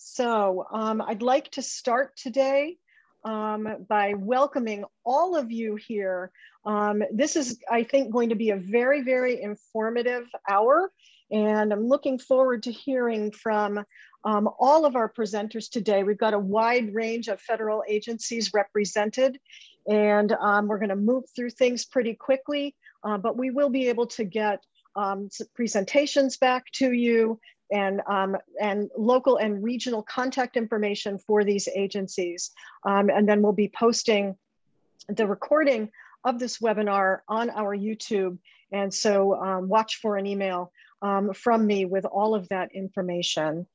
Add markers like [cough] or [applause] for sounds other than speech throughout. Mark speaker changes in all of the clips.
Speaker 1: So um, I'd like to start today um, by welcoming all of you here. Um, this is, I think, going to be a very, very informative hour. And I'm looking forward to hearing from um, all of our presenters today. We've got a wide range of federal agencies represented, and um, we're going to move through things pretty quickly, uh, but we will be able to get um, presentations back to you and, um, and local and regional contact information for these agencies. Um, and then we'll be posting the recording of this webinar on our YouTube. And so um, watch for an email um, from me with all of that information.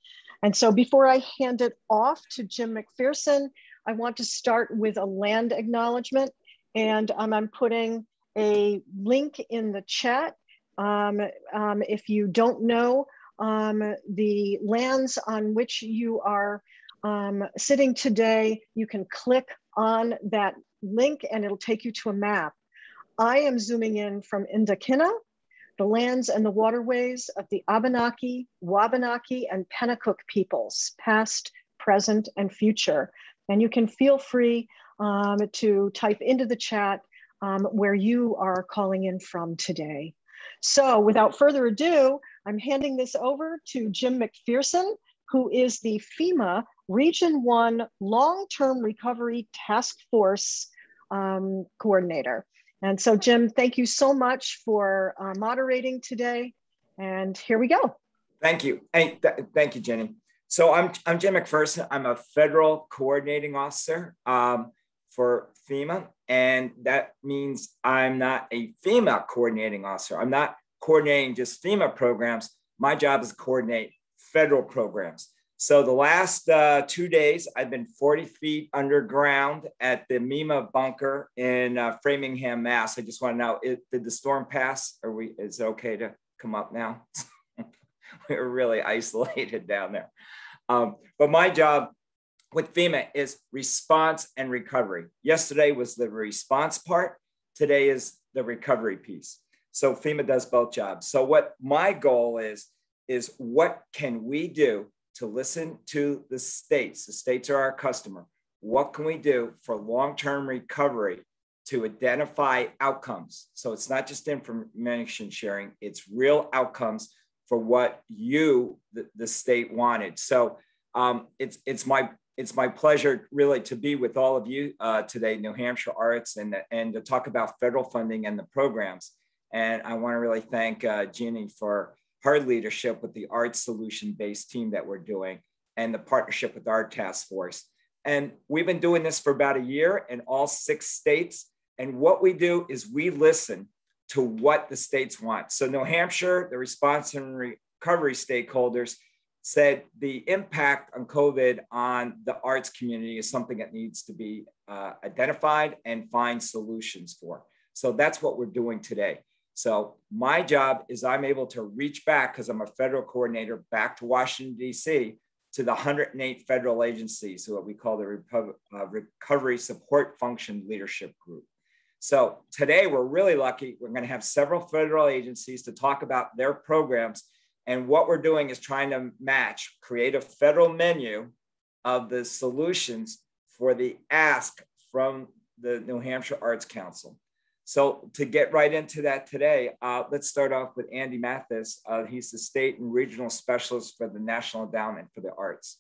Speaker 1: And so before I hand it off to Jim McPherson, I want to start with a land acknowledgement. And um, I'm putting a link in the chat. Um, um, if you don't know um, the lands on which you are um, sitting today, you can click on that link and it'll take you to a map. I am zooming in from Indokina, the lands and the waterways of the Abenaki, Wabanaki, and Pennacook peoples, past, present, and future. And you can feel free um, to type into the chat um, where you are calling in from today. So without further ado, I'm handing this over to Jim McPherson, who is the FEMA Region 1 Long-Term Recovery Task Force um, Coordinator. And so Jim, thank you so much for uh, moderating today. And here we go.
Speaker 2: Thank you. Hey, th thank you, Jenny. So I'm, I'm Jim McPherson. I'm a federal coordinating officer um, for FEMA. And that means I'm not a FEMA coordinating officer. I'm not coordinating just FEMA programs. My job is to coordinate federal programs. So the last uh, two days, I've been 40 feet underground at the MEMA bunker in uh, Framingham, Mass. I just want to know, it, did the storm pass? Are we? Is it okay to come up now? [laughs] We're really isolated down there. Um, but my job with FEMA is response and recovery. Yesterday was the response part. Today is the recovery piece. So FEMA does both jobs. So what my goal is, is what can we do to listen to the states? The states are our customer. What can we do for long-term recovery to identify outcomes? So it's not just information sharing, it's real outcomes for what you, the, the state wanted. So um, it's, it's my it's my pleasure really to be with all of you uh, today, New Hampshire Arts, and, and to talk about federal funding and the programs. And I want to really thank uh, Jeannie for her leadership with the art solution based team that we're doing and the partnership with our task force. And we've been doing this for about a year in all six states. And what we do is we listen to what the states want. So, New Hampshire, the response and recovery stakeholders said the impact on COVID on the arts community is something that needs to be uh, identified and find solutions for. So, that's what we're doing today. So my job is I'm able to reach back because I'm a federal coordinator back to Washington, D.C. to the 108 federal agencies, what we call the Repo uh, Recovery Support Function Leadership Group. So today we're really lucky. We're going to have several federal agencies to talk about their programs. And what we're doing is trying to match, create a federal menu of the solutions for the ask from the New Hampshire Arts Council. So to get right into that today, uh, let's start off with Andi Mathis. Uh, he's the state and regional specialist for the National Endowment for the Arts.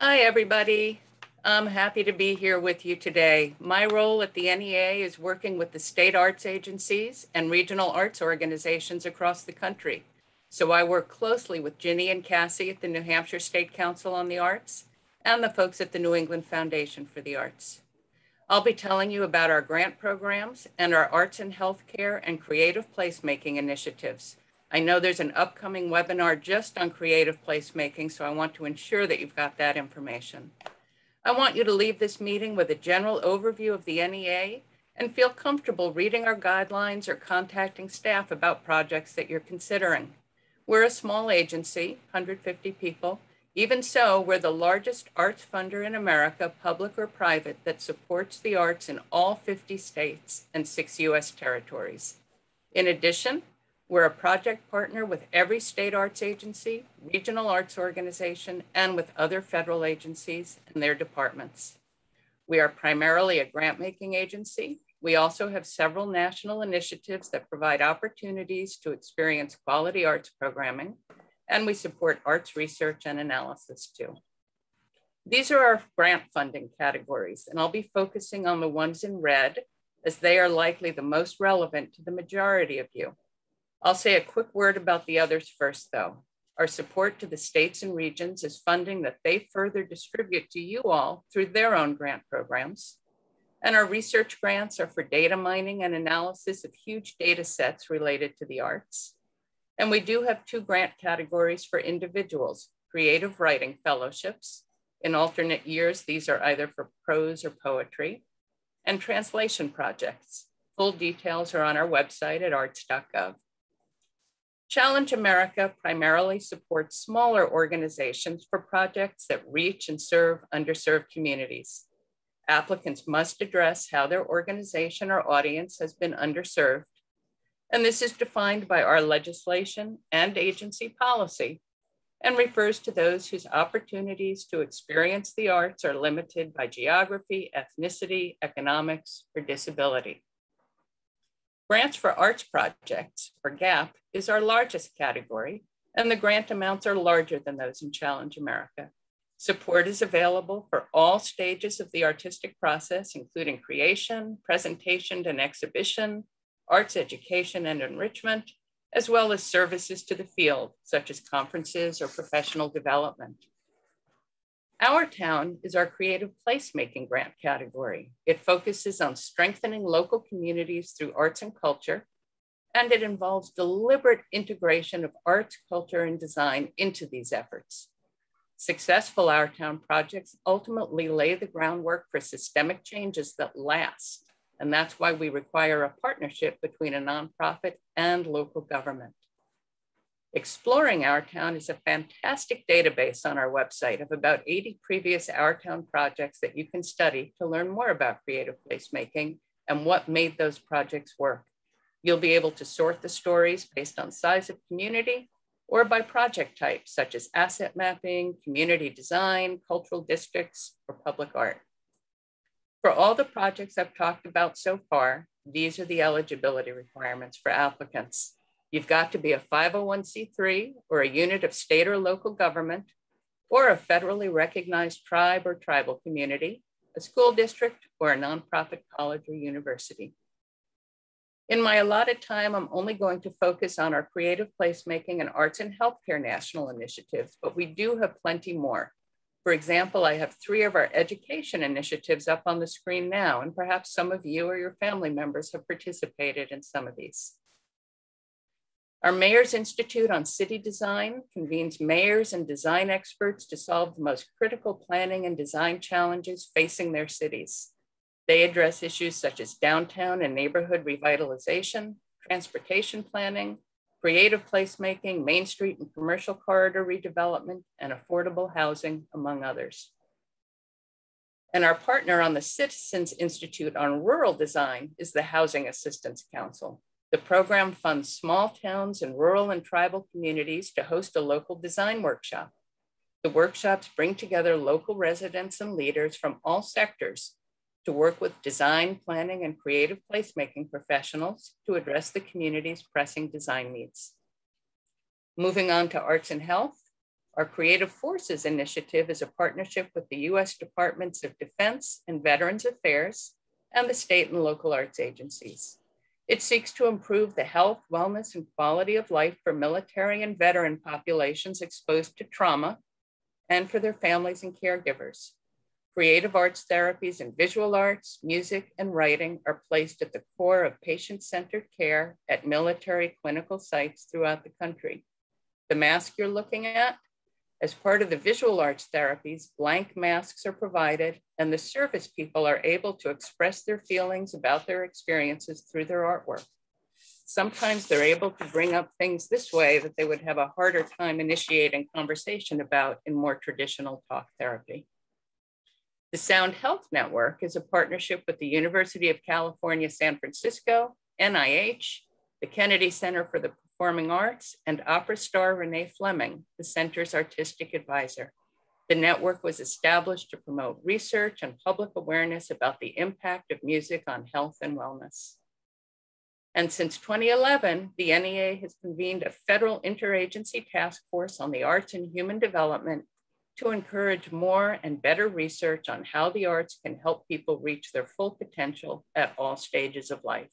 Speaker 3: Hi, everybody. I'm happy to be here with you today. My role at the NEA is working with the state arts agencies and regional arts organizations across the country. So I work closely with Ginny and Cassie at the New Hampshire State Council on the Arts and the folks at the New England Foundation for the Arts. I'll be telling you about our grant programs and our arts and healthcare and creative placemaking initiatives. I know there's an upcoming webinar just on creative placemaking, so I want to ensure that you've got that information. I want you to leave this meeting with a general overview of the NEA and feel comfortable reading our guidelines or contacting staff about projects that you're considering. We're a small agency, 150 people, even so, we're the largest arts funder in America, public or private, that supports the arts in all 50 states and six US territories. In addition, We're a project partner with every state arts agency, regional arts organization, and with other federal agencies and their departments. We are primarily a grant making agency. We also have several national initiatives that provide opportunities to experience quality arts programming, and we support arts research and analysis too. These are our grant funding categories, and I'll be focusing on the ones in red as they are likely the most relevant to the majority of you. I'll say a quick word about the others first, though. Our support to the states and regions is funding that they further distribute to you all through their own grant programs. And our research grants are for data mining and analysis of huge data sets related to the arts. And we do have two grant categories for individuals, creative writing fellowships. In alternate years, these are either for prose or poetry, and translation projects. Full details are on our website at arts.gov. Challenge America primarily supports smaller organizations for projects that reach and serve underserved communities. Applicants must address how their organization or audience has been underserved. And this is defined by our legislation and agency policy and refers to those whose opportunities to experience the arts are limited by geography, ethnicity, economics, or disability. Grants for Arts Projects, or GAP, is our largest category, and the grant amounts are larger than those in Challenge America. Support is available for all stages of the artistic process, including creation, presentation and exhibition, arts education and enrichment, as well as services to the field, such as conferences or professional development. Our Town is our creative placemaking grant category. It focuses on strengthening local communities through arts and culture, and it involves deliberate integration of arts, culture, and design into these efforts. Successful Our Town projects ultimately lay the groundwork for systemic changes that last, and that's why we require a partnership between a nonprofit and local government. Exploring Our Town is a fantastic database on our website of about 80 previous Our Town projects that you can study to learn more about creative placemaking and what made those projects work. You'll be able to sort the stories based on size of community or by project type, such as asset mapping, community design, cultural districts, or public art. For all the projects I've talked about so far, these are the eligibility requirements for applicants. You've got to be a 501c3 or a unit of state or local government, or a federally recognized tribe or tribal community, a school district, or a nonprofit college or university. In my allotted time, I'm only going to focus on our creative placemaking and arts and healthcare national initiatives, but we do have plenty more. For example, I have three of our education initiatives up on the screen now, and perhaps some of you or your family members have participated in some of these. Our Mayor's Institute on City Design convenes mayors and design experts to solve the most critical planning and design challenges facing their cities. They address issues such as downtown and neighborhood revitalization, transportation planning, creative placemaking, Main Street and commercial corridor redevelopment, and affordable housing, among others. And our partner on the Citizens Institute on Rural Design is the Housing Assistance Council. The program funds small towns and rural and tribal communities to host a local design workshop. The workshops bring together local residents and leaders from all sectors to work with design, planning, and creative placemaking professionals to address the community's pressing design needs. Moving on to arts and health, our Creative Forces initiative is a partnership with the US Departments of Defense and Veterans Affairs and the state and local arts agencies. It seeks to improve the health, wellness, and quality of life for military and veteran populations exposed to trauma and for their families and caregivers. Creative arts therapies and visual arts, music, and writing are placed at the core of patient-centered care at military clinical sites throughout the country. The mask you're looking at as part of the visual arts therapies, blank masks are provided and the service people are able to express their feelings about their experiences through their artwork. Sometimes they're able to bring up things this way that they would have a harder time initiating conversation about in more traditional talk therapy. The Sound Health Network is a partnership with the University of California, San Francisco, NIH, the Kennedy Center for the Performing Arts, and opera star Renee Fleming, the center's artistic advisor. The network was established to promote research and public awareness about the impact of music on health and wellness. And since 2011, the NEA has convened a federal interagency task force on the arts and human development to encourage more and better research on how the arts can help people reach their full potential at all stages of life.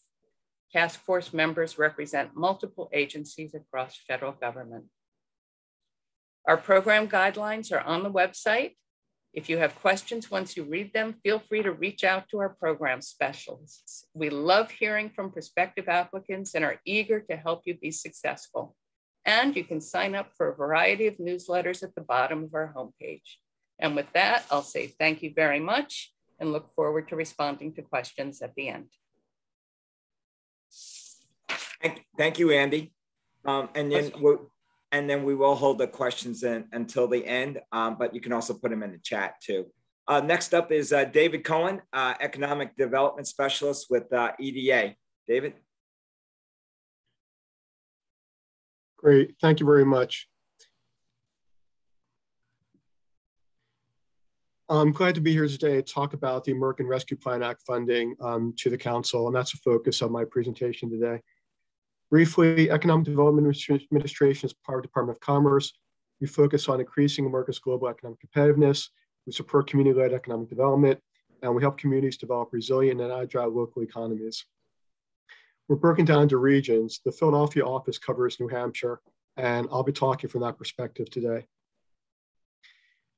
Speaker 3: Task force members represent multiple agencies across federal government. Our program guidelines are on the website. If you have questions once you read them, feel free to reach out to our program specialists. We love hearing from prospective applicants and are eager to help you be successful. And you can sign up for a variety of newsletters at the bottom of our homepage. And with that, I'll say thank you very much and look forward to responding to questions at the end.
Speaker 2: Thank, thank you, Andi. Um, and then we'll, and then we will hold the questions in, until the end, um, but you can also put them in the chat too. Uh, next up is uh, David Cohen, uh, Economic Development Specialist with uh, EDA. David?
Speaker 4: Great, thank you very much. I'm glad to be here today to talk about the American Rescue Plan Act funding um, to the Council, and that's the focus of my presentation today. Briefly, Economic Development Administration is part of the Department of Commerce. We focus on increasing America's global economic competitiveness. We support community-led economic development, and we help communities develop resilient and agile local economies. We're broken down into regions. The Philadelphia office covers New Hampshire, and I'll be talking from that perspective today.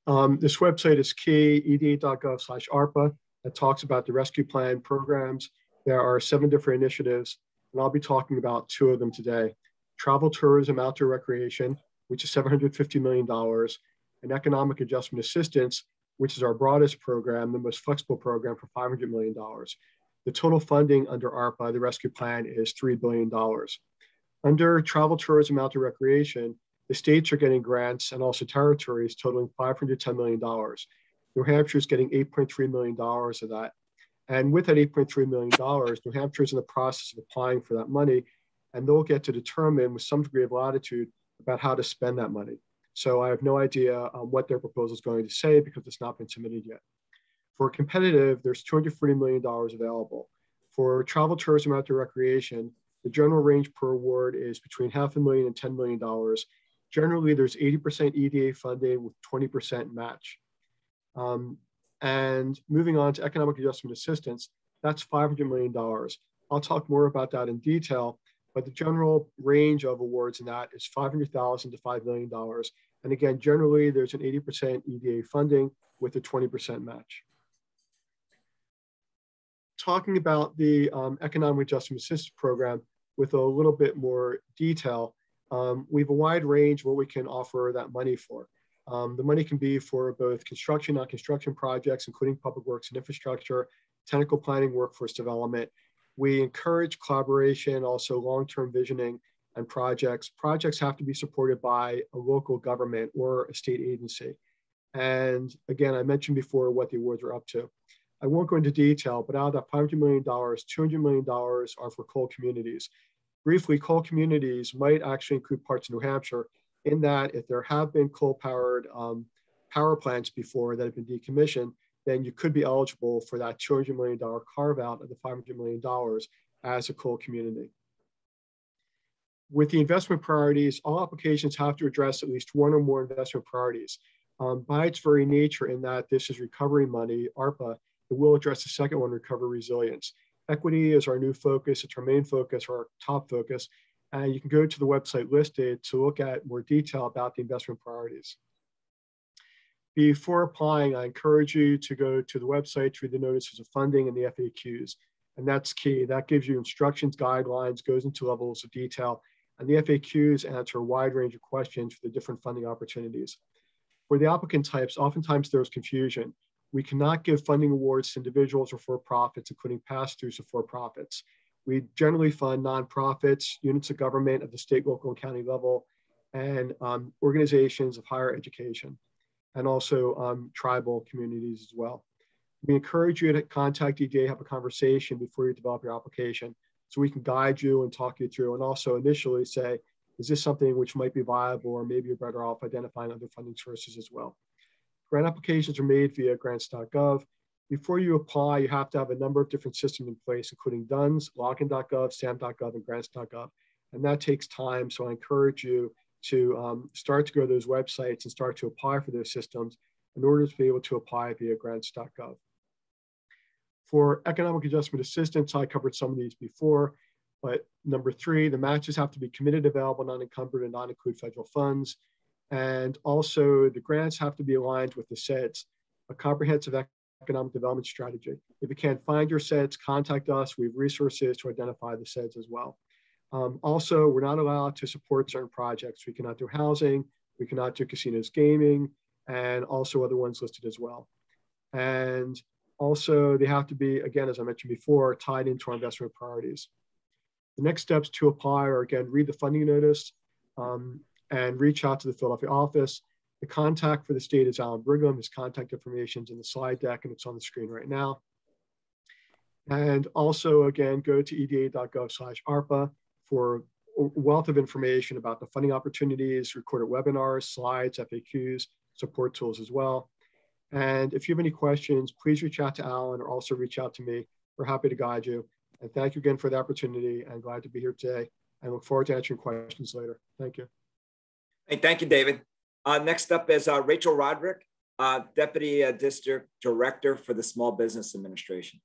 Speaker 4: Um, this website is key, eda.gov slash ARPA, that talks about the rescue plan programs. There are seven different initiatives, and I'll be talking about two of them today. Travel, tourism, outdoor recreation, which is $750 million, and economic adjustment assistance, which is our broadest program, the most flexible program for $500 million. The total funding under ARPA, the rescue plan, is $3 billion. Under travel, tourism, outdoor recreation, the states are getting grants and also territories totaling $510 million. New Hampshire is getting $8.3 million of that. And with that $8.3 million, New Hampshire is in the process of applying for that money, and they'll get to determine with some degree of latitude about how to spend that money. So I have no idea um, what their proposal is going to say because it's not been submitted yet. For competitive, there's $240 million available. For travel, tourism, outdoor recreation, the general range per award is between half a million and $10 million. Generally, there's 80% EDA funding with 20% match. Um, and moving on to economic adjustment assistance, that's $500 million. I'll talk more about that in detail, but the general range of awards in that is 500,000 to $5 million. And again, generally there's an 80% EDA funding with a 20% match talking about the um, Economic Adjustment Assistance Program with a little bit more detail, um, we have a wide range what we can offer that money for. Um, the money can be for both construction, non-construction projects, including public works and infrastructure, technical planning, workforce development. We encourage collaboration, also long-term visioning and projects. Projects have to be supported by a local government or a state agency. And again, I mentioned before what the awards are up to. I won't go into detail, but out of that $500 million, $200 million are for coal communities. Briefly, coal communities might actually include parts of New Hampshire in that if there have been coal powered um, power plants before that have been decommissioned, then you could be eligible for that $200 million carve out of the $500 million as a coal community. With the investment priorities, all applications have to address at least one or more investment priorities. Um, by its very nature in that this is recovery money, ARPA, it will address the second one, recover resilience. Equity is our new focus. It's our main focus, our top focus. And you can go to the website listed to look at more detail about the investment priorities. Before applying, I encourage you to go to the website to read the notices of funding and the FAQs. And that's key. That gives you instructions, guidelines, goes into levels of detail. And the FAQs answer a wide range of questions for the different funding opportunities. For the applicant types, oftentimes there's confusion. We cannot give funding awards to individuals or for-profits, including pass-throughs of for-profits. We generally fund nonprofits, units of government at the state, local, and county level, and um, organizations of higher education, and also um, tribal communities as well. We encourage you to contact EDA, have a conversation before you develop your application so we can guide you and talk you through, and also initially say, is this something which might be viable or maybe you're better off identifying other funding sources as well. Grant applications are made via grants.gov. Before you apply, you have to have a number of different systems in place, including DUNS, login.gov, SAM.gov, and grants.gov. And that takes time. So I encourage you to um, start to go to those websites and start to apply for those systems in order to be able to apply via grants.gov. For economic adjustment assistance, I covered some of these before, but number three, the matches have to be committed, available, non-encumbered, and not include federal funds. And also the grants have to be aligned with the CEDS, a comprehensive economic development strategy. If you can't find your CEDS, contact us. We have resources to identify the CEDS as well. Um, also, we're not allowed to support certain projects. We cannot do housing, we cannot do casinos gaming, and also other ones listed as well. And also, they have to be, again, as I mentioned before, tied into our investment priorities. The next steps to apply are, again, read the funding notice um, and reach out to the Philadelphia office. The contact for the state is Alan Brigham. His contact information is in the slide deck and it's on the screen right now. And also, again, go to eda.gov slash ARPA for a wealth of information about the funding opportunities, recorded webinars, slides, FAQs, support tools as well. And if you have any questions, please reach out to Alan or also reach out to me. We're happy to guide you. And thank you again for the opportunity. I'm glad to be here today. I look forward to answering questions later. Thank you.
Speaker 2: Hey, thank you, David. Uh, next up is uh, Rachael Roderick, uh, Deputy uh, District Director for the Small Business Administration.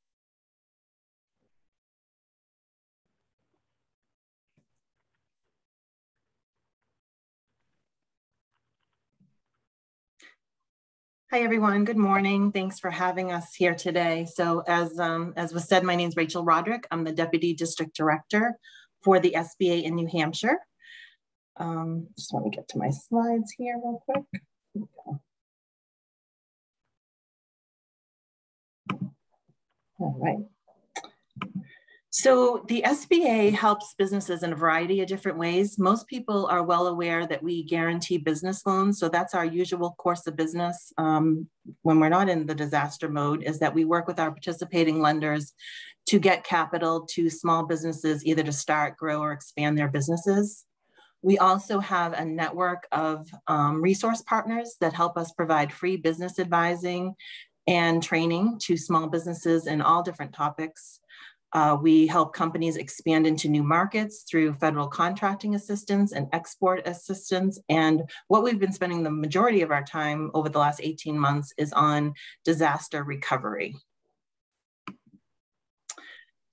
Speaker 5: Hi, everyone. Good morning. Thanks for having us here today. So as, um, as was said, my name is Rachael Roderick. I'm the Deputy District Director for the SBA in New Hampshire. Um, just want to get to my slides here real quick. All right. So the SBA helps businesses in a variety of different ways. Most people are well aware that we guarantee business loans. So that's our usual course of business um, when we're not in the disaster mode is that we work with our participating lenders to get capital to small businesses, either to start, grow, or expand their businesses. We also have a network of um, resource partners that help us provide free business advising and training to small businesses in all different topics. Uh, we help companies expand into new markets through federal contracting assistance and export assistance. And what we've been spending the majority of our time over the last 18 months is on disaster recovery.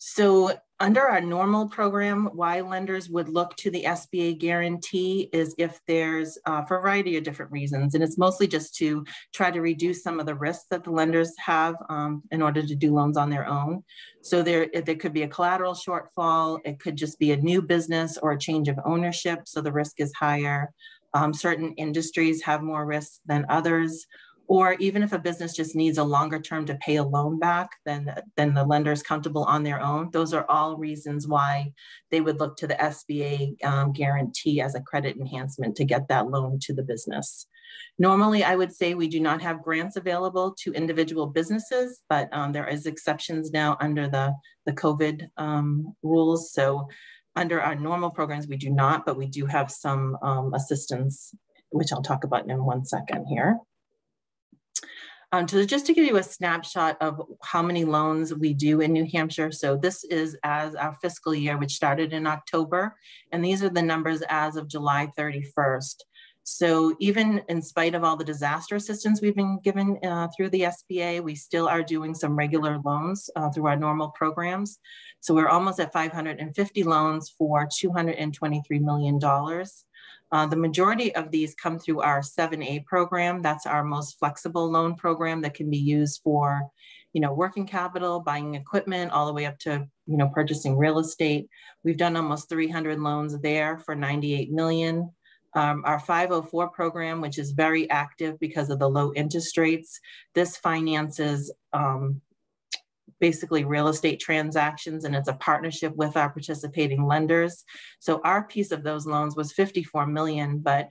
Speaker 5: So under our normal program, why lenders would look to the SBA guarantee is if there's a variety of different reasons. And it's mostly just to try to reduce some of the risks that the lenders have um, in order to do loans on their own. So there, there could be a collateral shortfall. It could just be a new business or a change of ownership. So the risk is higher. Um, certain industries have more risks than others or even if a business just needs a longer term to pay a loan back, then, then the lender is comfortable on their own. Those are all reasons why they would look to the SBA um, guarantee as a credit enhancement to get that loan to the business. Normally, I would say we do not have grants available to individual businesses, but um, there is exceptions now under the, the COVID um, rules. So under our normal programs, we do not, but we do have some um, assistance, which I'll talk about in one second here. Um, to just to give you a snapshot of how many loans we do in New Hampshire. So this is as our fiscal year, which started in October, and these are the numbers as of July 31st. So even in spite of all the disaster assistance we've been given uh, through the SBA, we still are doing some regular loans uh, through our normal programs. So we're almost at 550 loans for $223 million. Uh, the majority of these come through our 7A program. That's our most flexible loan program that can be used for, you know, working capital, buying equipment, all the way up to, you know, purchasing real estate. We've done almost 300 loans there for 98 million. Um, our 504 program, which is very active because of the low interest rates, this finances um, basically real estate transactions and it's a partnership with our participating lenders. So our piece of those loans was 54 million, but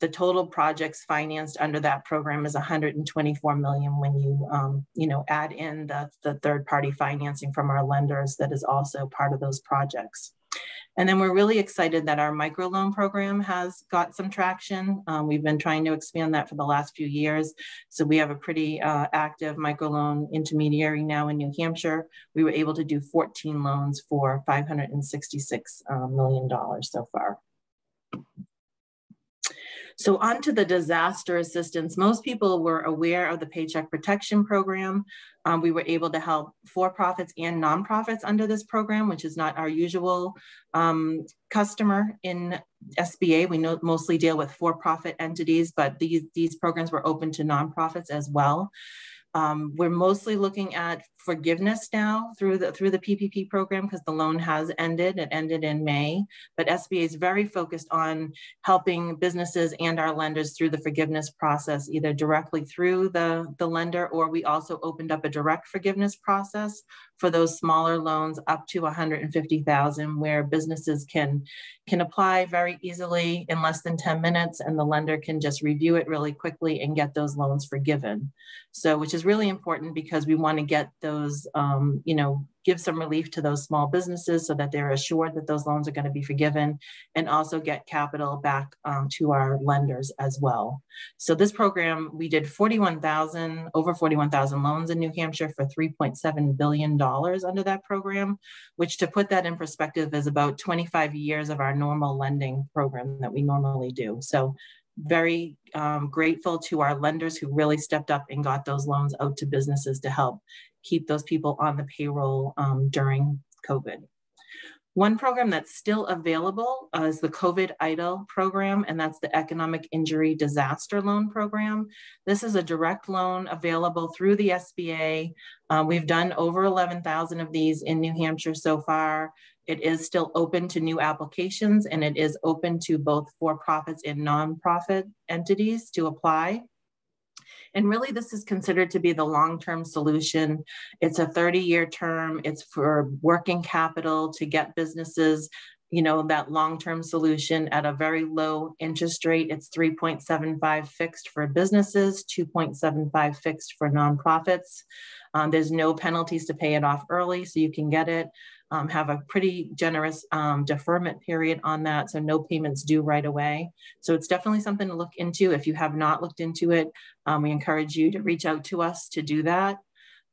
Speaker 5: the total projects financed under that program is 124 million when you um, you know add in the, the third party financing from our lenders that is also part of those projects. And then we're really excited that our microloan program has got some traction. Um, we've been trying to expand that for the last few years. So we have a pretty uh, active microloan intermediary now in New Hampshire. We were able to do 14 loans for $566 um, so far. So on to the disaster assistance. Most people were aware of the Paycheck Protection Program. Um, we were able to help for-profits and nonprofits under this program, which is not our usual um, customer in SBA. We know, mostly deal with for-profit entities, but these, these programs were open to nonprofits as well. Um, we're mostly looking at forgiveness now through the through the PPP program because the loan has ended. It ended in May, but SBA is very focused on helping businesses and our lenders through the forgiveness process, either directly through the, the lender or we also opened up a direct forgiveness process for those smaller loans up to 150,000 where businesses can can apply very easily in less than 10 minutes and the lender can just review it really quickly and get those loans forgiven. So which is really important because we want to get those um, you know give some relief to those small businesses so that they're assured that those loans are going to be forgiven and also get capital back um, to our lenders as well. So this program, we did 41,000, over 41,000 loans in New Hampshire for $3.7 billion under that program, which to put that in perspective is about 25 years of our normal lending program that we normally do. So very um, grateful to our lenders who really stepped up and got those loans out to businesses to help keep those people on the payroll um, during COVID. One program that's still available uh, is the COVID EIDL program, and that's the Economic Injury Disaster Loan Program. This is a direct loan available through the SBA. Uh, we've done over 11,000 of these in New Hampshire so far. It is still open to new applications, and it is open to both for-profits and nonprofit entities to apply. And really, this is considered to be the long term solution. It's a 30 year term, it's for working capital to get businesses you know that long-term solution at a very low interest rate. It's 3.75 fixed for businesses 2.75 fixed for nonprofits. Um, there's no penalties to pay it off early so you can get it um, have a pretty generous um, deferment period on that, so no payments due right away. So it's definitely something to look into. If you have not looked into it, um, we encourage you to reach out to us to do that.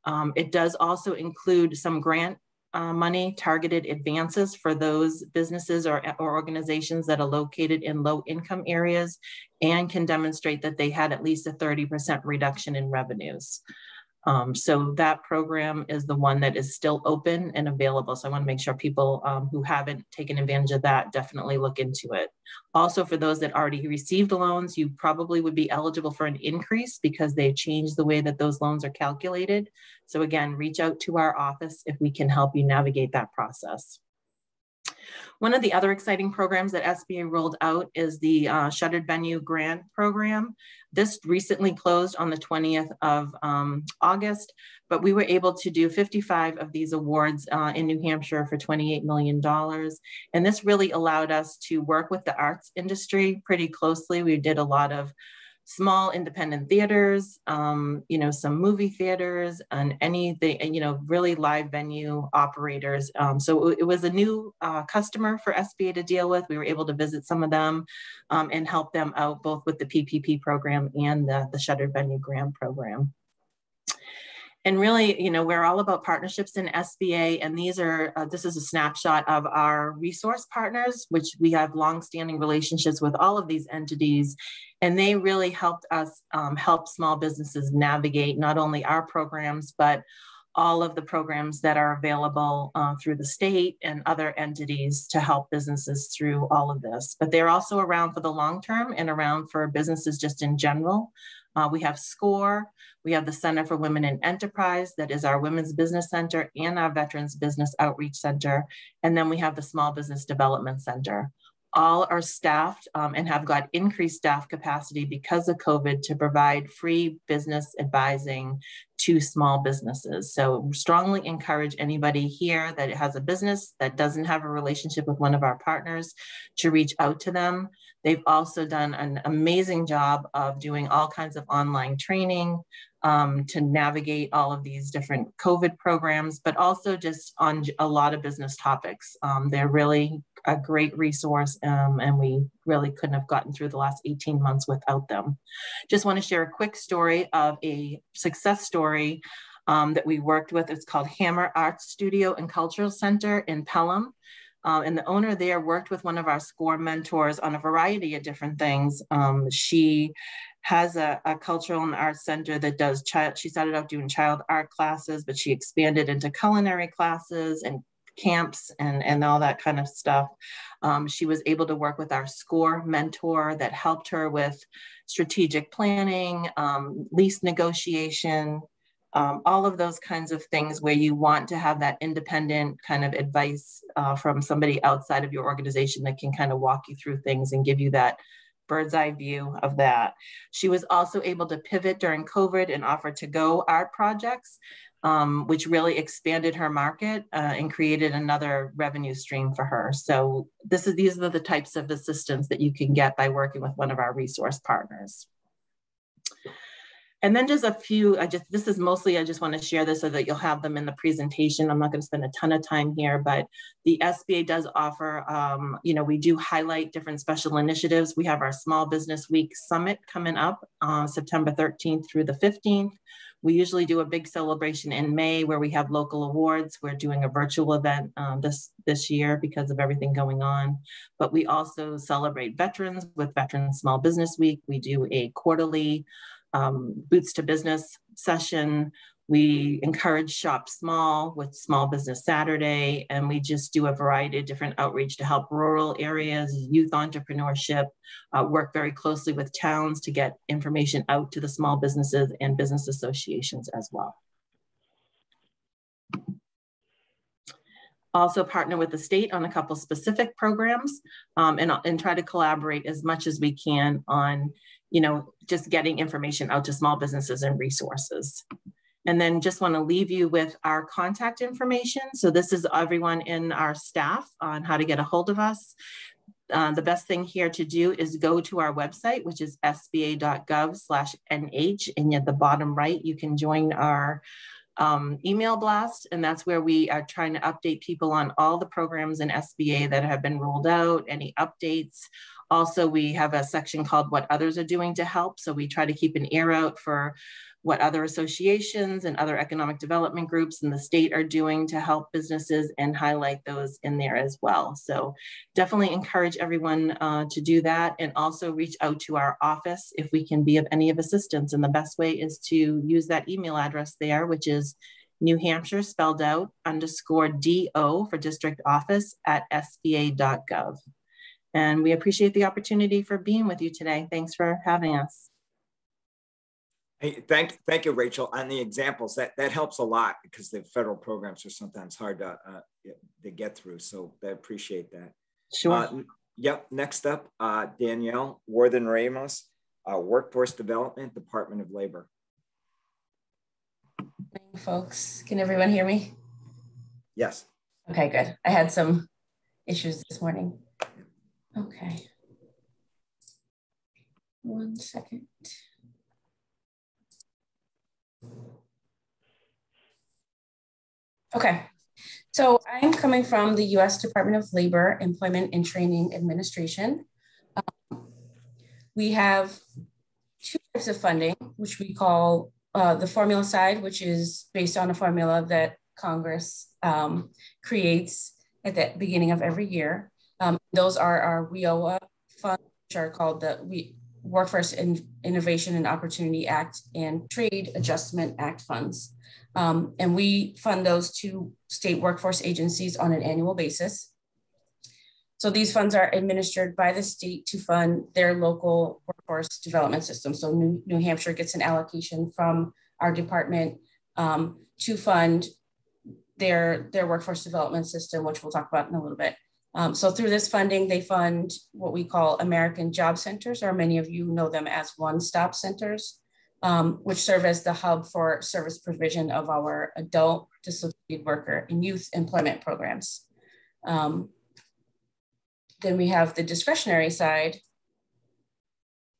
Speaker 5: Um, it does also include some grant uh, money targeted advances for those businesses or, or organizations that are located in low income areas and can demonstrate that they had at least a 30% reduction in revenues. Um, so that program is the one that is still open and available. So I want to make sure people um, who haven't taken advantage of that definitely look into it. Also, for those that already received loans, you probably would be eligible for an increase because they've changed the way that those loans are calculated. So again, reach out to our office if we can help you navigate that process. One of the other exciting programs that SBA rolled out is the uh, Shuttered Venue Grant Program. This recently closed on the 20th of um, August, but we were able to do 55 of these awards uh, in New Hampshire for $28 million. And this really allowed us to work with the arts industry pretty closely. We did a lot of small independent theaters, um, you know, some movie theaters and anything, you know, really live venue operators. Um, so it was a new uh, customer for SBA to deal with. We were able to visit some of them um, and help them out both with the PPP program and the, the Shuttered Venue Grant program. And really, you know, we're all about partnerships in SBA, and these are, uh, this is a snapshot of our resource partners, which we have longstanding relationships with all of these entities. And they really helped us um, help small businesses navigate not only our programs, but all of the programs that are available uh, through the state and other entities to help businesses through all of this. But they're also around for the long term and around for businesses just in general. Uh, we have SCORE, we have the Center for Women in Enterprise, that is our Women's Business Center and our Veterans Business Outreach Center. And then we have the Small Business Development Center. All are staffed um, and have got increased staff capacity because of COVID to provide free business advising to small businesses. So strongly encourage anybody here that has a business that doesn't have a relationship with one of our partners to reach out to them. They've also done an amazing job of doing all kinds of online training um, to navigate all of these different COVID programs, but also just on a lot of business topics. Um, they're really a great resource um, and we really couldn't have gotten through the last 18 months without them. Just want to share a quick story of a success story um, that we worked with. It's called Hammer Arts Studio and Cultural Center in Pelham. Um, and the owner there worked with one of our SCORE mentors on a variety of different things. Um, she has a, a, cultural and arts center that does child, she started out doing child art classes, but she expanded into culinary classes and camps and, and all that kind of stuff. Um, she was able to work with our SCORE mentor that helped her with strategic planning, um, lease negotiation, um, all of those kinds of things where you want to have that independent kind of advice uh, from somebody outside of your organization that can kind of walk you through things and give you that bird's eye view of that. She was also able to pivot during COVID and offer to go art projects, um, which really expanded her market uh, and created another revenue stream for her. So this is these are the types of assistance that you can get by working with one of our resource partners. And then just a few, I just, this is mostly, I just want to share this so that you'll have them in the presentation. I'm not going to spend a ton of time here, but the SBA does offer, um, you know, we do highlight different special initiatives. We have our Small Business Week Summit coming up uh, September 13th through the 15th. We usually do a big celebration in May where we have local awards. We're doing a virtual event um, this, this year because of everything going on. But we also celebrate veterans with Veterans Small Business Week. We do a quarterly um, Boots to Business session. We encourage shop small with Small Business Saturday, and we just do a variety of different outreach to help rural areas, youth entrepreneurship, uh, work very closely with towns to get information out to the small businesses and business associations as well. also partner with the state on a couple specific programs um, and, and try to collaborate as much as we can on you know, just getting information out to small businesses and resources. And then just want to leave you with our contact information. So this is everyone in our staff on how to get a hold of us. Uh, the best thing here to do is go to our website, which is sba.gov slash nh. And at the bottom right, you can join our um, email blast. And that's where we are trying to update people on all the programs in SBA that have been rolled out, any updates, also, we have a section called What Others Are Doing to Help. So we try to keep an ear out for what other associations and other economic development groups in the state are doing to help businesses and highlight those in there as well. So definitely encourage everyone uh, to do that and also reach out to our office if we can be of any of assistance. And the best way is to use that email address there, which is New Hampshire spelled out underscore DO for district office at sba.gov. And we appreciate the opportunity for being with you today. Thanks for having us.
Speaker 2: Hey, thank, thank you, Rachael. On the examples, that, that helps a lot because the federal programs are sometimes hard to, uh, to get through. So I appreciate that.
Speaker 5: Sure.
Speaker 2: Uh, yep. Next up, uh, Danielle Worthen Ramos, uh, Workforce Development, Department of Labor.
Speaker 6: Morning, folks. Can everyone hear me?
Speaker 2: Yes.
Speaker 6: Okay, good. I had some issues this morning. Okay. One second. Okay, so I'm coming from the US Department of Labor Employment and Training Administration. Um, we have two types of funding, which we call uh, the formula side, which is based on a formula that Congress um, creates at the beginning of every year. Um, those are our WIOA funds, which are called the we, Workforce in Innovation and Opportunity Act and Trade Adjustment Act funds. Um, and we fund those to state workforce agencies on an annual basis. So these funds are administered by the state to fund their local workforce development system. So New, New Hampshire gets an allocation from our department um, to fund their, their workforce development system, which we'll talk about in a little bit. Um, so through this funding, they fund what we call American Job Centers, or many of you know them as one-stop centers, um, which serve as the hub for service provision of our adult dislocated worker and youth employment programs. Um, then we have the discretionary side,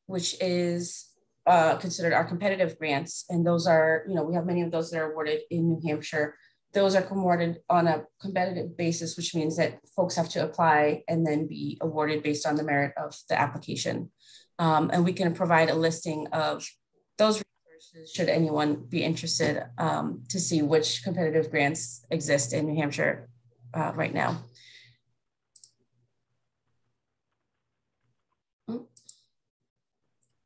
Speaker 6: which is uh, considered our competitive grants. And those are, you know, we have many of those that are awarded in New Hampshire. Those are awarded on a competitive basis, which means that folks have to apply and then be awarded based on the merit of the application. Um, and we can provide a listing of those resources should anyone be interested um, to see which competitive grants exist in New Hampshire uh, right now.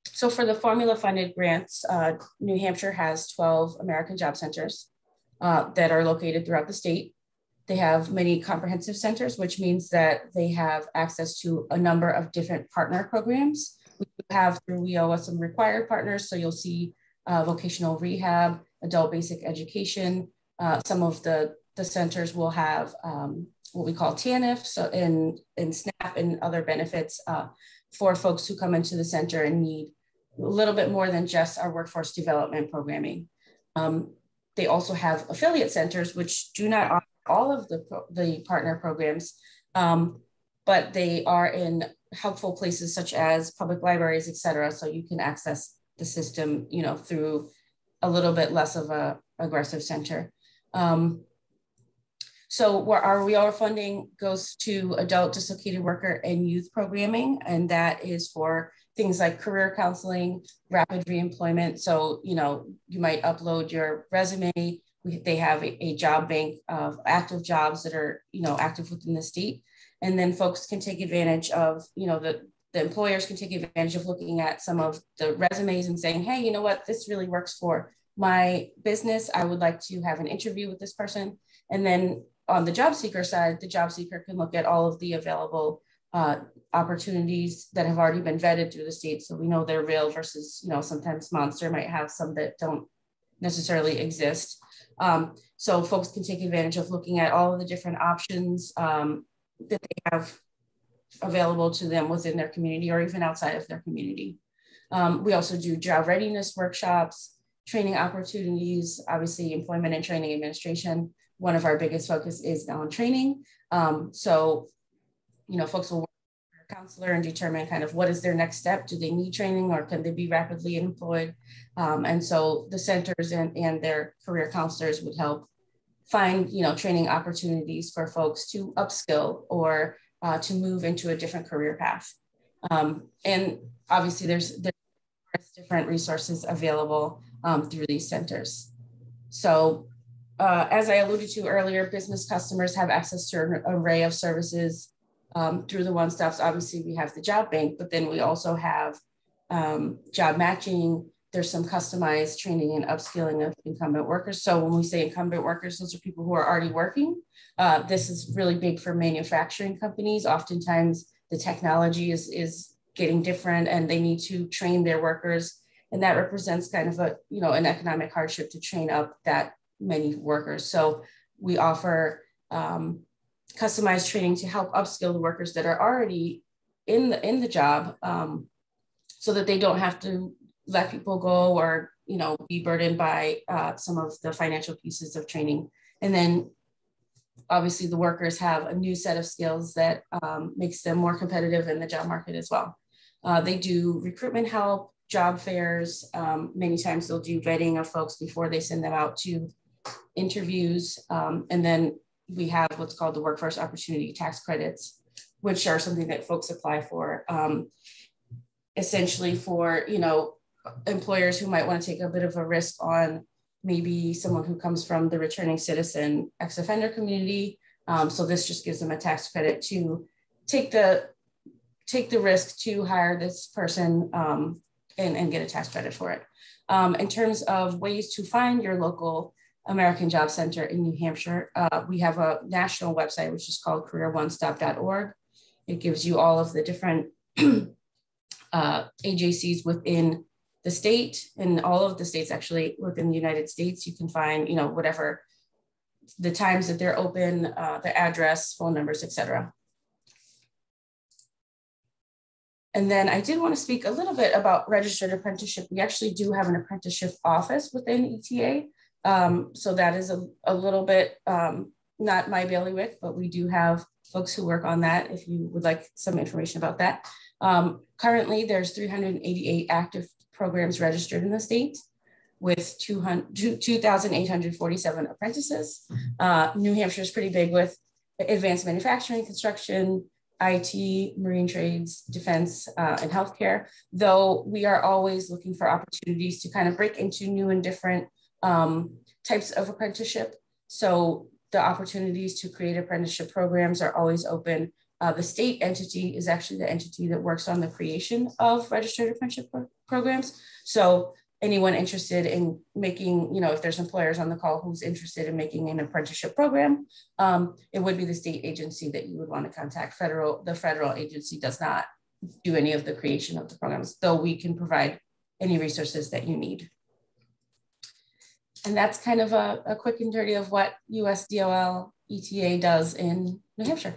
Speaker 6: So for the formula funded grants, uh, New Hampshire has 12 American Job Centers uh, that are located throughout the state. They have many comprehensive centers, which means that they have access to a number of different partner programs. We have through WIOA some required partners. So you'll see uh, vocational rehab, adult basic education. Uh, some of the, the centers will have um, what we call TANF so in, in SNAP and other benefits uh, for folks who come into the center and need a little bit more than just our workforce development programming. Um, they also have affiliate centers, which do not offer all of the, the partner programs, um, but they are in helpful places such as public libraries, et cetera. So you can access the system, you know, through a little bit less of a aggressive center. Um, so where our WIOA funding goes to adult dislocated worker and youth programming, and that is for things like career counseling, rapid reemployment. So, you know, you might upload your resume. We, they have a, a job bank of active jobs that are, you know, active within the state. And then folks can take advantage of, you know, the, the employers can take advantage of looking at some of the resumes and saying, hey, you know what, this really works for my business. I would like to have an interview with this person. And then on the job seeker side, the job seeker can look at all of the available uh, opportunities that have already been vetted through the state. So we know they're real versus, you know, sometimes Monster might have some that don't necessarily exist. Um, so folks can take advantage of looking at all of the different options um, that they have available to them within their community or even outside of their community. Um, we also do job readiness workshops, training opportunities, obviously employment and training administration. One of our biggest focus is on training. Um, so you know, folks will work with a counselor and determine kind of what is their next step. Do they need training or can they be rapidly employed? Um, and so the centers and, and their career counselors would help find, you know, training opportunities for folks to upskill or uh, to move into a different career path. Um, and obviously there's, there's different resources available um, through these centers. So uh, as I alluded to earlier, business customers have access to an array of services um, through the one stops, obviously we have the job bank, but then we also have um, job matching. There's some customized training and upskilling of incumbent workers. So when we say incumbent workers, those are people who are already working. Uh, this is really big for manufacturing companies. Oftentimes the technology is, is getting different and they need to train their workers. And that represents kind of a, you know, an economic hardship to train up that many workers. So we offer um, customized training to help upskill the workers that are already in the in the job um, so that they don't have to let people go or you know be burdened by uh, some of the financial pieces of training. And then obviously the workers have a new set of skills that um, makes them more competitive in the job market as well. Uh, they do recruitment help job fairs um, many times they'll do vetting of folks before they send them out to interviews um, and then we have what's called the workforce opportunity tax credits, which are something that folks apply for. Um, essentially for, you know, employers who might want to take a bit of a risk on maybe someone who comes from the returning citizen ex-offender community. Um, so this just gives them a tax credit to take the take the risk to hire this person um, and, and get a tax credit for it. Um, in terms of ways to find your local American Job Center in New Hampshire. Uh, we have a national website, which is called careeronestop.org. It gives you all of the different [clears throat] uh, AJCs within the state and all of the states actually within the United States. You can find, you know, whatever the times that they're open, uh, the address, phone numbers, etc. And then I did want to speak a little bit about registered apprenticeship. We actually do have an apprenticeship office within ETA. Um, so that is a, a little bit um, not my bailiwick, but we do have folks who work on that if you would like some information about that. Um, currently, there's 388 active programs registered in the state with 2,847 apprentices. Uh, New Hampshire is pretty big with advanced manufacturing, construction, IT, marine trades, defense, uh, and healthcare, though we are always looking for opportunities to kind of break into new and different um, types of apprenticeship. So the opportunities to create apprenticeship programs are always open. Uh, the state entity is actually the entity that works on the creation of registered apprenticeship pro programs. So anyone interested in making, you know, if there's employers on the call who's interested in making an apprenticeship program, um, it would be the state agency that you would want to contact. Federal, the federal agency does not do any of the creation of the programs, though we can provide any resources that you need. And that's kind of a, a quick and dirty of what USDOL ETA does in New Hampshire.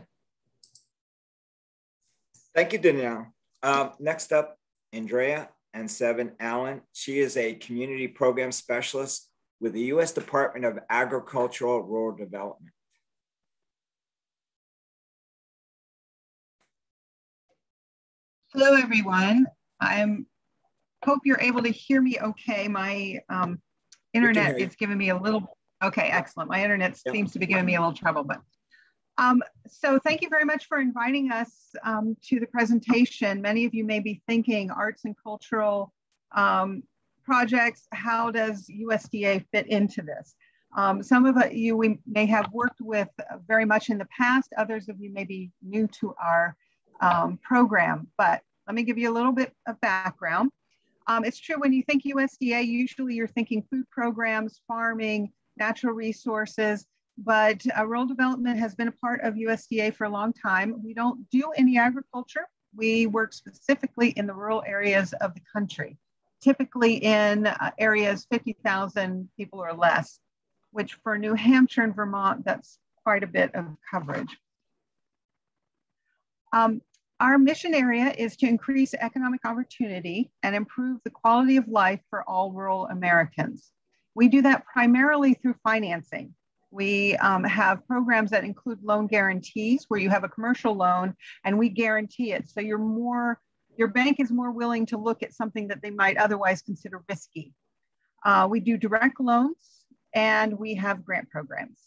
Speaker 2: Thank you, Danielle. Um, next up, Andrea Ansevin-Allen. She is a community program specialist with the U.S. Department of Agricultural Rural Development.
Speaker 7: Hello, everyone. I'm hope you're able to hear me okay. My um, internet is giving me a little, okay, excellent. My internet yep. seems to be giving me a little trouble, but um, so thank you very much for inviting us um, to the presentation. Many of you may be thinking arts and cultural um, projects, how does USDA fit into this? Um, some of you we may have worked with very much in the past, others of you may be new to our um, program, but let me give you a little bit of background. Um, it's true when you think USDA, usually you're thinking food programs, farming, natural resources, but uh, rural development has been a part of USDA for a long time. We don't do any agriculture. We work specifically in the rural areas of the country, typically in uh, areas 50,000 people or less, which for New Hampshire and Vermont, that's quite a bit of coverage. Um, our mission area is to increase economic opportunity and improve the quality of life for all rural Americans. We do that primarily through financing. We um, have programs that include loan guarantees where you have a commercial loan and we guarantee it. So you're more, your bank is more willing to look at something that they might otherwise consider risky. Uh, we do direct loans and we have grant programs.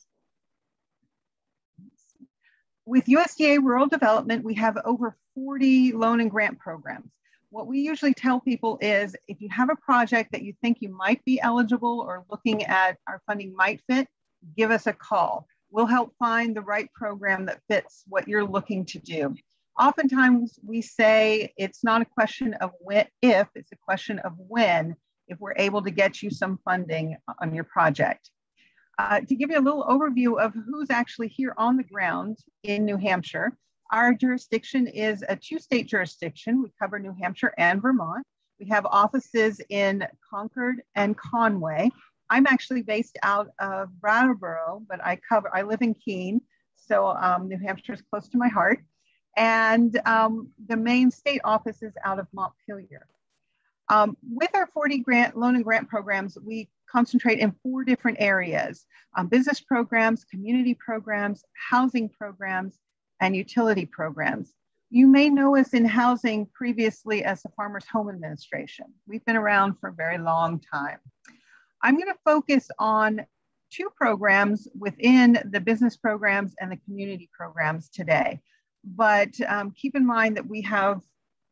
Speaker 7: With USDA Rural Development, we have over 40 loan and grant programs. What we usually tell people is if you have a project that you think you might be eligible or looking at our funding might fit, give us a call. We'll help find the right program that fits what you're looking to do. Oftentimes we say it's not a question of when, if, it's a question of when, if we're able to get you some funding on your project. Uh, to give you a little overview of who's actually here on the ground in New Hampshire, our jurisdiction is a two-state jurisdiction. We cover New Hampshire and Vermont. We have offices in Concord and Conway, I'm actually based out of Brattleboro, but I cover, I live in Keene. So um, New Hampshire is close to my heart. And um, the main state office is out of Montpelier. Um, with our 40 grant loan and grant programs, we concentrate in four different areas, um, business programs, community programs, housing programs, and utility programs. You may know us in housing previously as the Farmers Home Administration. We've been around for a very long time. I'm going to focus on two programs within the business programs and the community programs today. But um, keep in mind that we have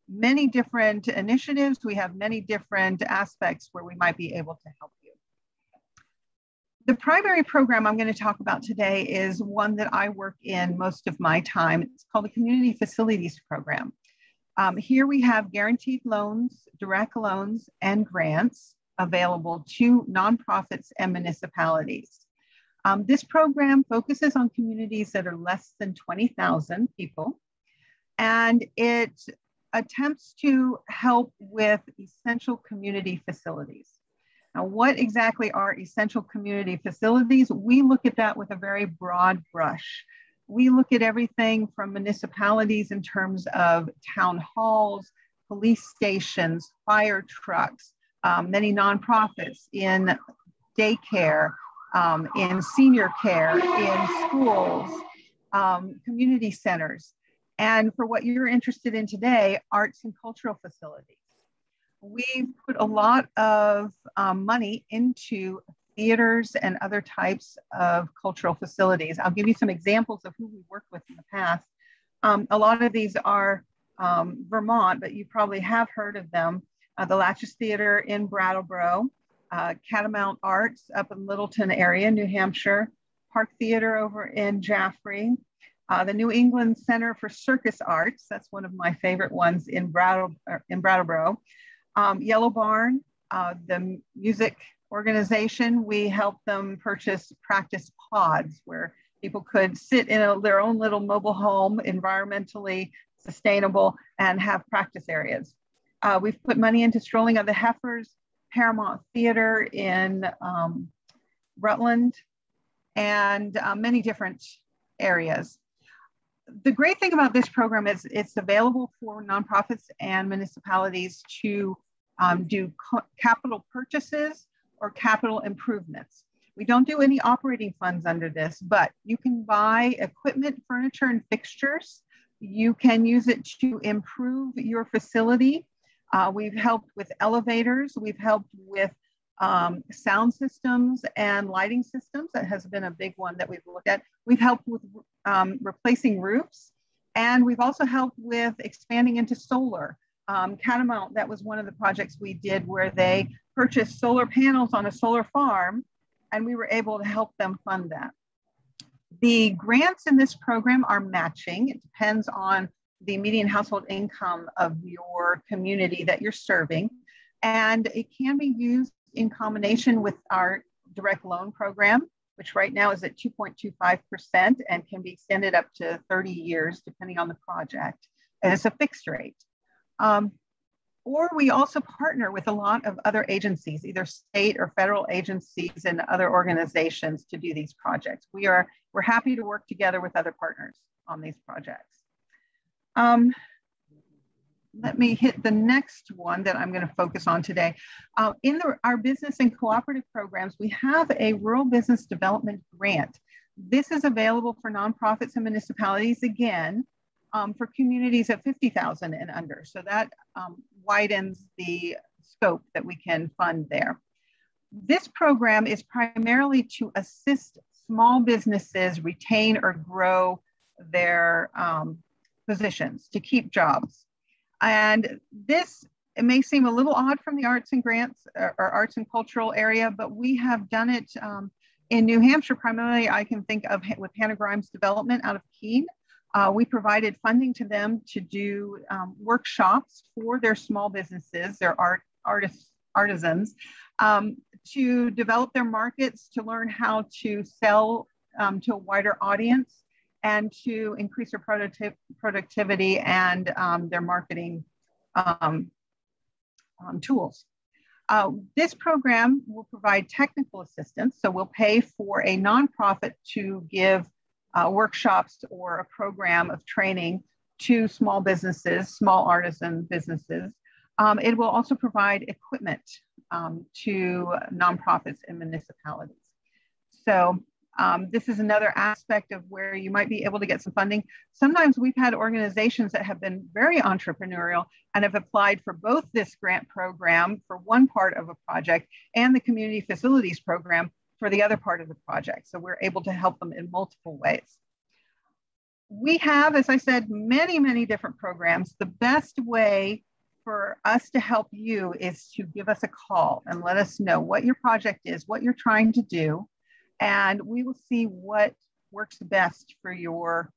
Speaker 7: many different initiatives, we have many different aspects where we might be able to help. The primary program I'm going to talk about today is one that I work in most of my time. It's called the Community Facilities Program. Um, here we have guaranteed loans, direct loans, and grants available to nonprofits and municipalities. Um, this program focuses on communities that are less than 20,000 people, and it attempts to help with essential community facilities. Now, what exactly are essential community facilities? We look at that with a very broad brush. We look at everything from municipalities in terms of town halls, police stations, fire trucks, um, many nonprofits in daycare, um, in senior care, in schools, um, community centers. And for what you're interested in today, arts and cultural facilities. We've put a lot of um, money into theaters and other types of cultural facilities. I'll give you some examples of who we worked with in the past. Um, a lot of these are um, Vermont, but you probably have heard of them. Uh, the Latchis Theater in Brattleboro, uh, Catamount Arts up in Littleton area, New Hampshire, Park Theater over in Jaffrey, uh, the New England Center for Circus Arts, that's one of my favorite ones in, Brattle, uh, in Brattleboro, um, Yellow Barn, uh, the music organization, we helped them purchase practice pods where people could sit in a, their own little mobile home, environmentally sustainable, and have practice areas. Uh, we've put money into Strolling of the Heifers, Paramount Theater in um, Rutland, and uh, many different areas. The great thing about this program is it's available for nonprofits and municipalities to um, do capital purchases or capital improvements. We don't do any operating funds under this, but you can buy equipment, furniture, and fixtures. You can use it to improve your facility. Uh, we've helped with elevators. We've helped with um, sound systems and lighting systems. That has been a big one that we've looked at. We've helped with um, replacing roofs. And we've also helped with expanding into solar. Um, Catamount, that was one of the projects we did where they purchased solar panels on a solar farm, and we were able to help them fund that. The grants in this program are matching. It depends on the median household income of your community that you're serving. And it can be used in combination with our direct loan program, which right now is at 2.25% and can be extended up to 30 years depending on the project. And it's a fixed rate. Um, or we also partner with a lot of other agencies, either state or federal agencies and other organizations to do these projects. We are, we're happy to work together with other partners on these projects. Um, let me hit the next one that I'm going to focus on today. Uh, in the, our business and cooperative programs, we have a rural business development grant. This is available for nonprofits and municipalities again um, for communities at 50,000 and under. So that um, widens the scope that we can fund there. This program is primarily to assist small businesses retain or grow their um, positions to keep jobs. And this, it may seem a little odd from the arts and grants or, or arts and cultural area, but we have done it um, in New Hampshire, primarily I can think of with Hannah Grimes Development out of Keene. Uh, we provided funding to them to do um, workshops for their small businesses, their art artists, artisans, um, to develop their markets, to learn how to sell um, to a wider audience, and to increase their productiv productivity and um, their marketing um, um, tools. Uh, this program will provide technical assistance. So we'll pay for a nonprofit to give uh, workshops or a program of training to small businesses, small artisan businesses. Um, it will also provide equipment um, to nonprofits and municipalities. So um, this is another aspect of where you might be able to get some funding. Sometimes we've had organizations that have been very entrepreneurial and have applied for both this grant program for one part of a project and the community facilities program for the other part of the project. So we're able to help them in multiple ways. We have, as I said, many, many different programs. The best way for us to help you is to give us a call and let us know what your project is, what you're trying to do, and we will see what works best for your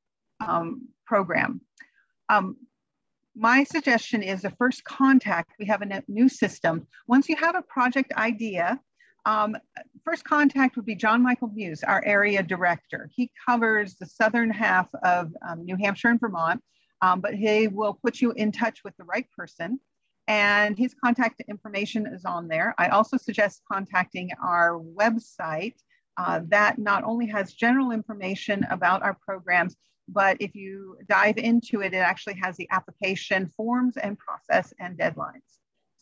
Speaker 7: um, program. Um, my suggestion is the first contact, we have a new system. Once you have a project idea, um, first contact would be John Michael Muse, our area director. He covers the southern half of um, New Hampshire and Vermont, um, but he will put you in touch with the right person. And his contact information is on there. I also suggest contacting our website uh, that not only has general information about our programs, but if you dive into it, it actually has the application forms and process and deadlines.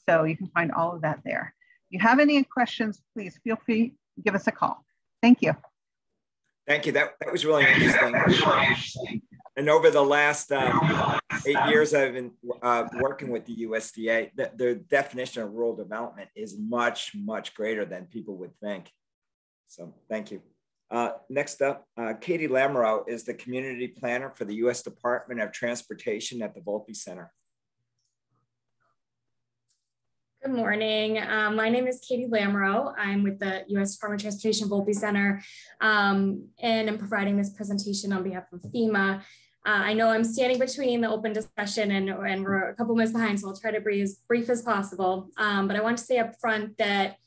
Speaker 7: So you can find all of that there you have any questions, please feel free to give us a call. Thank you.
Speaker 2: Thank you. That, that was really interesting. and over the last uh, eight years I've been uh, working with the USDA, the, the, definition of rural development is much, much greater than people would think. So thank you. Uh, next up, uh, Katie Lamoureux is the community planner for the U.S. Department of Transportation at the Volpe Center.
Speaker 8: Good morning. Um, my name is Katie Lamoureux. I'm with the U.S. Department of Transportation Volpe Center, um, and I'm providing this presentation on behalf of FEMA. Uh, I know I'm standing between the open discussion and, and we're a couple minutes behind, so I'll try to be as brief as possible. Um, but I want to say up front that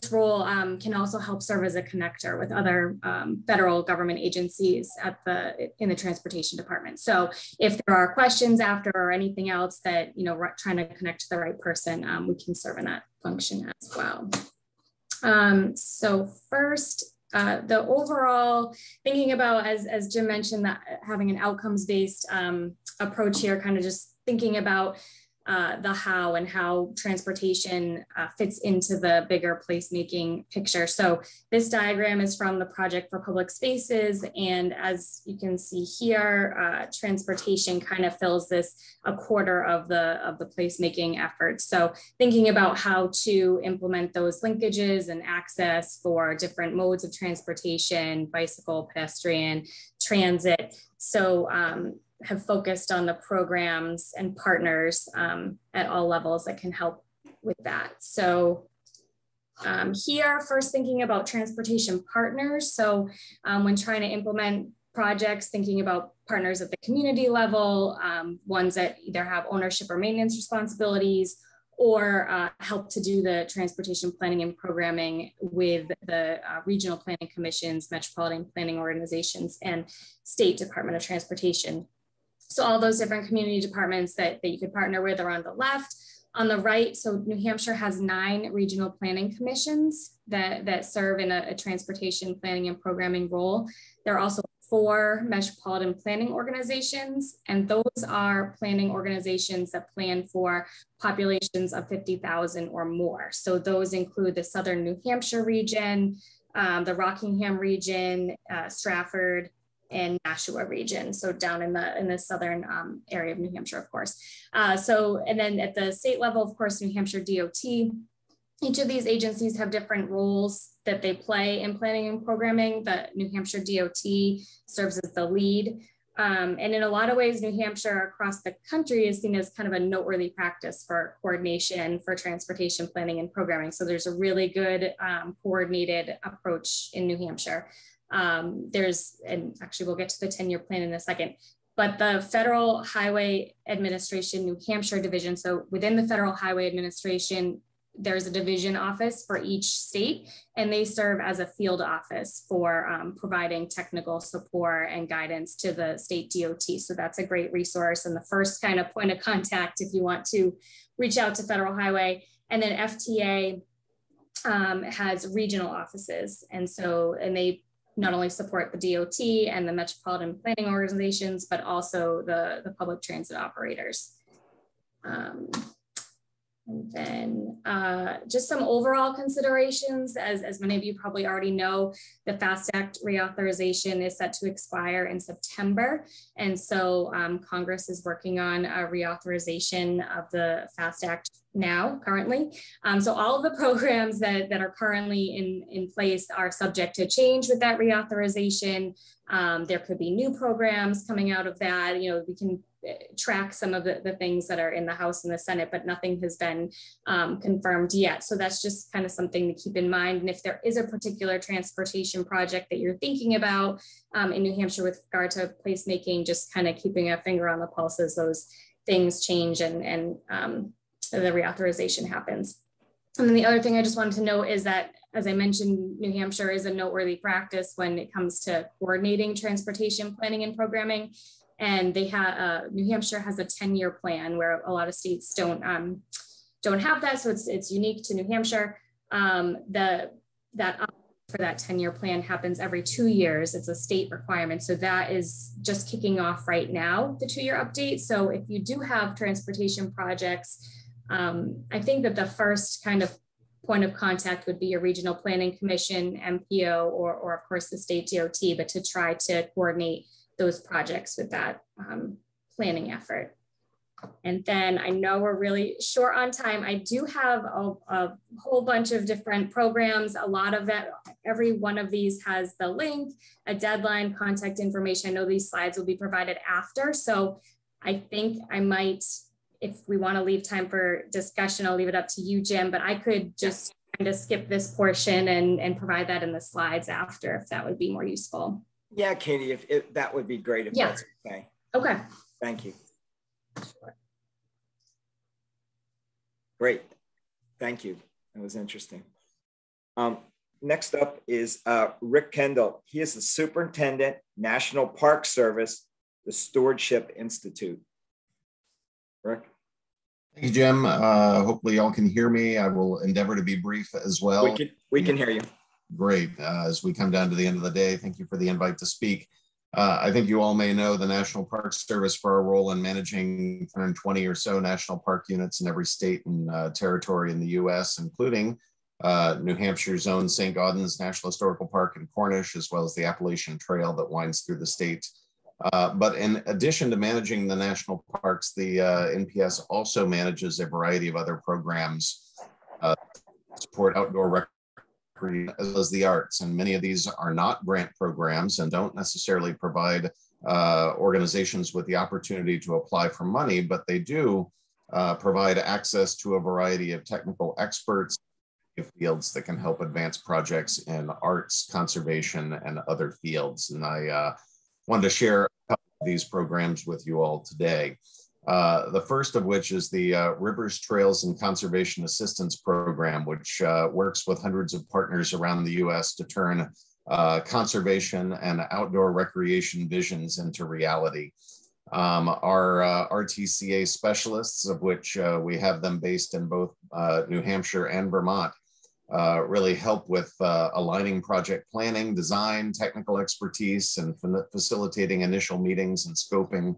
Speaker 8: this role um, can also help serve as a connector with other um, federal government agencies at the in the transportation department. So if there are questions after or anything else that you know we're trying to connect to the right person, um, we can serve in that function as well. Um, so first, uh, the overall thinking about, as, as Jim mentioned, that having an outcomes based um, approach here, kind of just thinking about uh, the how and how transportation uh, fits into the bigger placemaking picture. So this diagram is from the Project for Public Spaces. And as you can see here, uh, transportation kind of fills this a quarter of the, of the placemaking effort. So thinking about how to implement those linkages and access for different modes of transportation, bicycle, pedestrian, transit. So um, have focused on the programs and partners um, at all levels that can help with that. So um, here, first thinking about transportation partners. So um, when trying to implement projects, thinking about partners at the community level, um, ones that either have ownership or maintenance responsibilities, or uh, help to do the transportation planning and programming with the uh, regional planning commissions, metropolitan planning organizations, and state department of transportation so all those different community departments that, that you could partner with are on the left. On the right, so New Hampshire has nine regional planning commissions that, that serve in a, a transportation planning and programming role. There are also four metropolitan planning organizations, and those are planning organizations that plan for populations of 50,000 or more. So those include the Southern New Hampshire region, um, the Rockingham region, uh, Strafford, in Nashua region, so down in the in the southern um, area of New Hampshire, of course. Uh, so, and then at the state level, of course, New Hampshire DOT. Each of these agencies have different roles that they play in planning and programming. The New Hampshire DOT serves as the lead. Um, and in a lot of ways, New Hampshire across the country is seen as kind of a noteworthy practice for coordination for transportation planning and programming. So there's a really good um, coordinated approach in New Hampshire. Um, there's, and actually we'll get to the 10 year plan in a second, but the Federal Highway Administration New Hampshire division. So within the Federal Highway Administration, there's a division office for each state, and they serve as a field office for um, providing technical support and guidance to the state DOT. So that's a great resource and the first kind of point of contact if you want to reach out to Federal Highway. And then FTA um, has regional offices, and so and they not only support the DOT and the metropolitan planning organizations, but also the, the public transit operators. Um, and then uh, just some overall considerations, as, as many of you probably already know, the FAST Act reauthorization is set to expire in September. And so um, Congress is working on a reauthorization of the FAST Act now, currently. Um, so all of the [laughs] programs that, that are currently in, in place are subject to change with that reauthorization. Um, there could be new programs coming out of that. You know, we can track some of the, the things that are in the House and the Senate, but nothing has been um, confirmed yet. So that's just kind of something to keep in mind. And if there is a particular transportation project that you're thinking about um, in New Hampshire with regard to placemaking, just kind of keeping a finger on the pulse as those things change and, and um, the reauthorization happens. And then the other thing I just wanted to note is that, as I mentioned, New Hampshire is a noteworthy practice when it comes to coordinating transportation planning and programming and they have uh, New Hampshire has a 10 year plan where a lot of states don't um, don't have that. So it's, it's unique to New Hampshire. Um, the, that for that 10 year plan happens every two years. It's a state requirement. So that is just kicking off right now, the two year update. So if you do have transportation projects, um, I think that the first kind of point of contact would be a regional planning commission, MPO, or, or of course the state DOT, but to try to coordinate those projects with that um, planning effort. And then I know we're really short on time. I do have a, a, whole bunch of different programs. A lot of that, every one of these has the link, a deadline, contact information. I know these slides will be provided after. So I think I might, if we want to leave time for discussion, I'll leave it up to you, Jim, but I could just kind of skip this portion and, and provide that in the slides after if that would be more useful.
Speaker 2: Yeah, Katie, if, if that would be great if
Speaker 8: yeah.
Speaker 2: that's okay.
Speaker 8: Okay.
Speaker 2: Thank you. Great. Thank you. That was interesting. Um, next up is uh, Rick Kendall. He is the superintendent, National Park Service, the Stewardship Institute. Rick.
Speaker 9: Thank you, Jim. Uh, hopefully y'all can hear me. I will endeavor to be brief as well.
Speaker 2: We can, we can hear you.
Speaker 9: Great. Uh, as we come down to the end of the day, thank you for the invite to speak. Uh, I think you all may know the National Park Service for our role in managing 120 or so national park units in every state and uh, territory in the US, including uh, New Hampshire's own St. Gaudens National Historical Park in Cornish, as well as the Appalachian Trail that winds through the state. Uh, but in addition to managing the national parks, the uh, NPS also manages a variety of other programs support outdoor as well as the arts. And many of these are not grant programs and don't necessarily provide uh, organizations with the opportunity to apply for money, but they do uh, provide access to a variety of technical experts in fields that can help advance projects in arts, conservation, and other fields. And I uh, wanted to share these programs with you all today. Uh, the first of which is the uh, Rivers, Trails, and Conservation Assistance Program, which uh, works with hundreds of partners around the US to turn uh, conservation and outdoor recreation visions into reality. Um, our uh, RTCA specialists, of which we have them based in both New Hampshire and Vermont, really help with aligning project planning, design, technical expertise, and facilitating initial meetings and scoping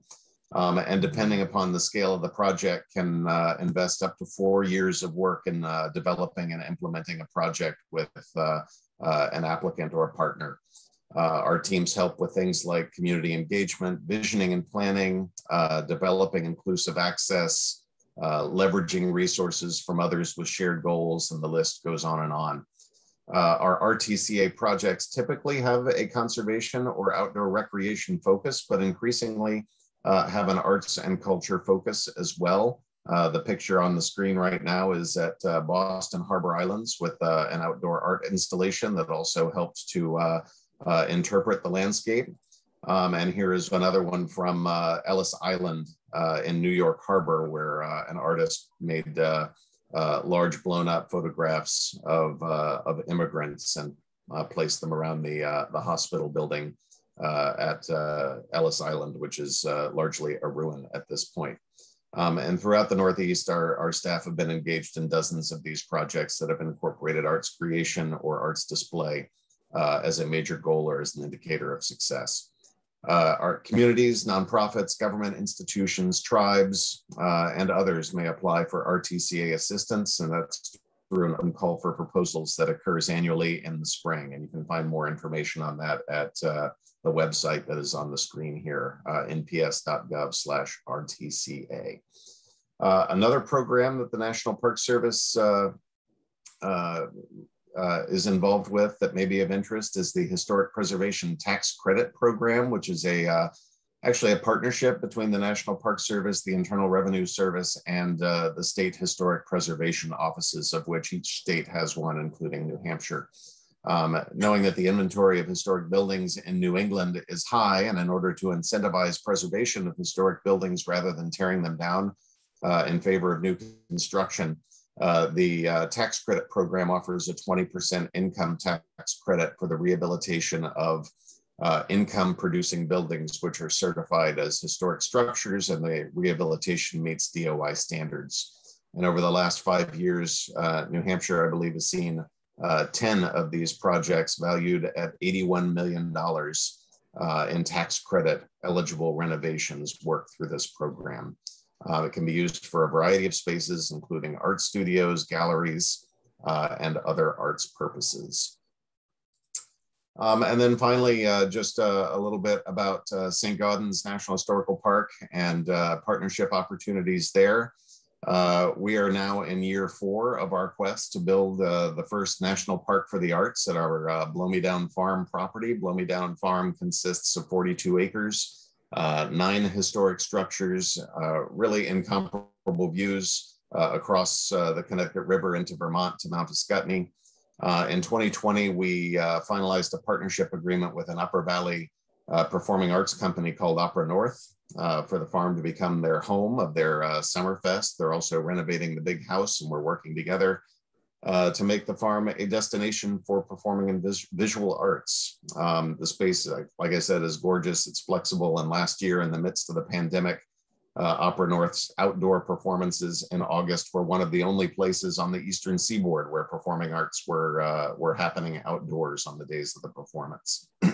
Speaker 9: um, and depending upon the scale of the project can uh, invest up to four years of work in uh, developing and implementing a project with uh, uh an applicant or a partner. Uh, our teams help with things like community engagement, visioning and planning, uh, developing inclusive access, leveraging resources from others with shared goals, and the list goes on and on. our RTCA projects typically have a conservation or outdoor recreation focus, but increasingly uh, have an arts and culture focus as well. Uh, the picture on the screen right now is at uh, Boston Harbor Islands with uh, an outdoor art installation that also helps to uh, uh, interpret the landscape. Um, and here is another one from Ellis Island in New York Harbor, where an artist made large blown up photographs of, of immigrants and placed them around the, the hospital building at uh, Ellis Island, which is uh, largely a ruin at this point. Um, and throughout the Northeast, our, our staff have been engaged in dozens of these projects that have incorporated arts creation or arts display uh, as a major goal or as an indicator of success. Uh, our communities, nonprofits, government institutions, tribes, uh, and others may apply for RTCA assistance, and that's through an call for proposals that occurs annually in the spring. And you can find more information on that at the website that is on the screen here, uh, nps.gov slash RTCA. Uh, another program that the National Park Service uh, uh, uh, is involved with that may be of interest is the Historic Preservation Tax Credit Program, which is a uh, actually a partnership between the National Park Service, the Internal Revenue Service, and the state historic preservation offices, of which each state has one, including New Hampshire. Um, knowing that the inventory of historic buildings in New England is high, and in order to incentivize preservation of historic buildings rather than tearing them down uh, in favor of new construction, uh, the uh, tax credit program offers a 20% income tax credit for the rehabilitation of uh, income producing buildings, which are certified as historic structures, and the rehabilitation meets DOI standards. And over the last five years, uh, New Hampshire, I believe, has seen uh, 10 of these projects valued at $81 million uh, in tax credit eligible renovations work through this program. Uh, it can be used for a variety of spaces, including art studios, galleries, uh, and other arts purposes. Um, and then finally, uh, just uh, a little bit about uh, St. Gaudens National Historical Park and uh, partnership opportunities there. Uh, we are now in year four of our quest to build the first national park for the arts at our uh, Blow Me Down Farm property. Blow Me Down Farm consists of 42 acres, nine historic structures, really incomparable views across the Connecticut River into Vermont to Mount Ascutney. in 2020, we finalized a partnership agreement with an Upper Valley performing arts company called Opera North uh, for the farm to become their home of their uh, Summerfest. They're also renovating the big house, and we're working together uh, to make the farm a destination for performing and vis visual arts. Um, the space, like I said, is gorgeous. It's flexible. And last year, in the midst of the pandemic, uh, Opera North's outdoor performances in August were one of the only places on the Eastern Seaboard where performing arts were uh, were happening outdoors on the days of the performance. [clears throat]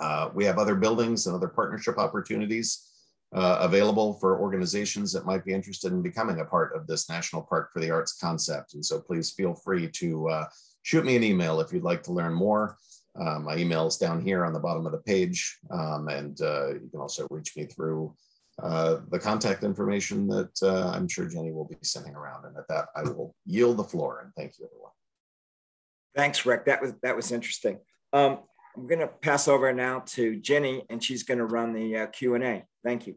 Speaker 9: Uh, we have other buildings and other partnership opportunities uh, available for organizations that might be interested in becoming a part of this National Park for the Arts concept. And so please feel free to uh, shoot me an email if you'd like to learn more. Uh, my email is down here on the bottom of the page. Um, and you can also reach me through uh, the contact information that I'm sure Jenny will be sending around. And at that, I will yield the floor and thank you everyone.
Speaker 2: Thanks, Rick. That was that was interesting. Um, I'm going to pass over now to Jenny, and she's going to run the uh, Q&A. Thank you.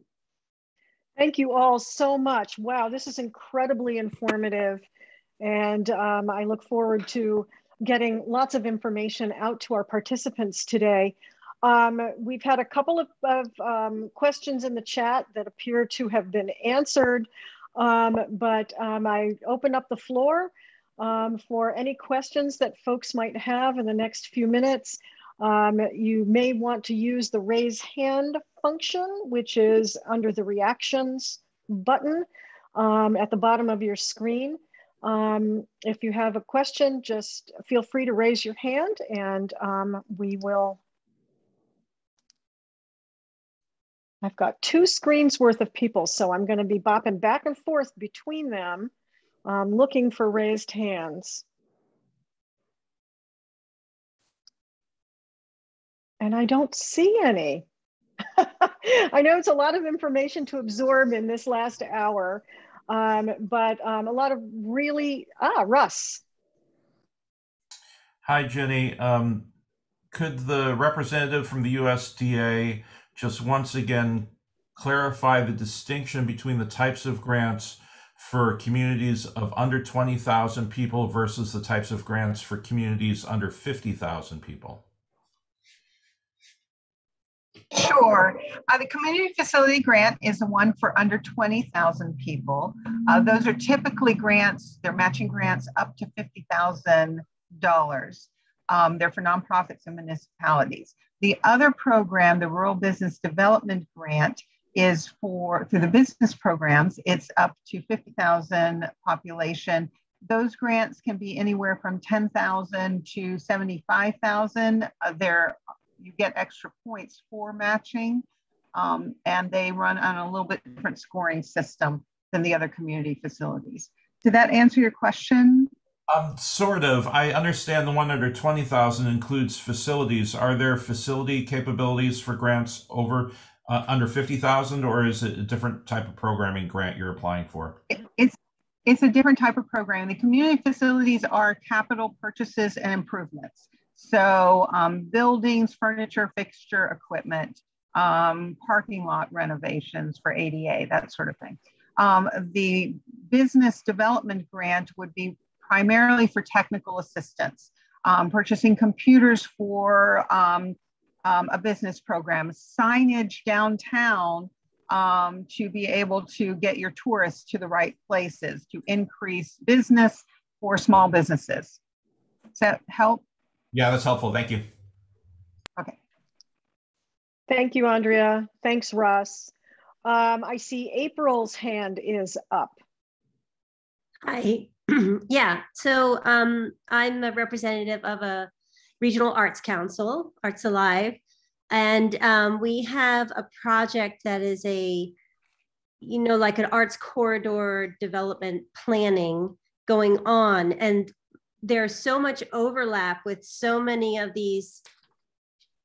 Speaker 1: Thank you all so much. Wow, this is incredibly informative. And um, I look forward to getting lots of information out to our participants today. Um, we've had a couple of, of um, questions in the chat that appear to have been answered, um, but um, I open up the floor um, for any questions that folks might have in the next few minutes. Um, you may want to use the raise hand function, which is under the reactions button at the bottom of your screen. If you have a question, just feel free to raise your hand and we will. I've got two screens worth of people, so I'm gonna be bopping back and forth between them, um, looking for raised hands. and I don't see any. [laughs] I know it's a lot of information to absorb in this last hour, um, but um, a lot of really, ah, Russ.
Speaker 10: Hi, Jenny. Um, could the representative from the USDA just once again clarify the distinction between the types of grants for communities of under 20,000 people versus the types of grants for communities under 50,000 people?
Speaker 7: Sure. Uh, the community facility grant is the one for under 20,000 people. Uh, those are typically grants, they're matching grants up to $50,000. Um, they're for nonprofits and municipalities. The other program, the Rural Business Development Grant, is for through the business programs, it's up to 50,000 population. Those grants can be anywhere from 10,000 to 75,000. Uh, they're you get extra points for matching. Um, and they run on a little bit different scoring system than the other community facilities. Did that answer your question?
Speaker 10: Um, sort of. I understand the one under 20,000 includes facilities. Are there facility capabilities for grants over uh, under 50,000 or is it a different type of programming grant you're applying for?
Speaker 7: It's it's a different type of program. The community facilities are capital purchases and improvements. So um, buildings, furniture, fixture, equipment, um, parking lot renovations for ADA, that sort of thing. Um, the business development grant would be primarily for technical assistance, um, purchasing computers for um, um, a business program, signage downtown um, to be able to get your tourists to the right places, to increase business for small businesses. Does that help?
Speaker 10: Yeah, that's helpful. Thank you.
Speaker 7: Okay.
Speaker 1: Thank you, Andrea. Thanks, Russ. Um, I see April's hand is up.
Speaker 11: Hi. [clears throat] yeah, so um, I'm a representative of a regional arts council, Arts Alive, and um, we have a project that is a, you know, like an arts corridor development planning going on. And there's so much overlap with so many of these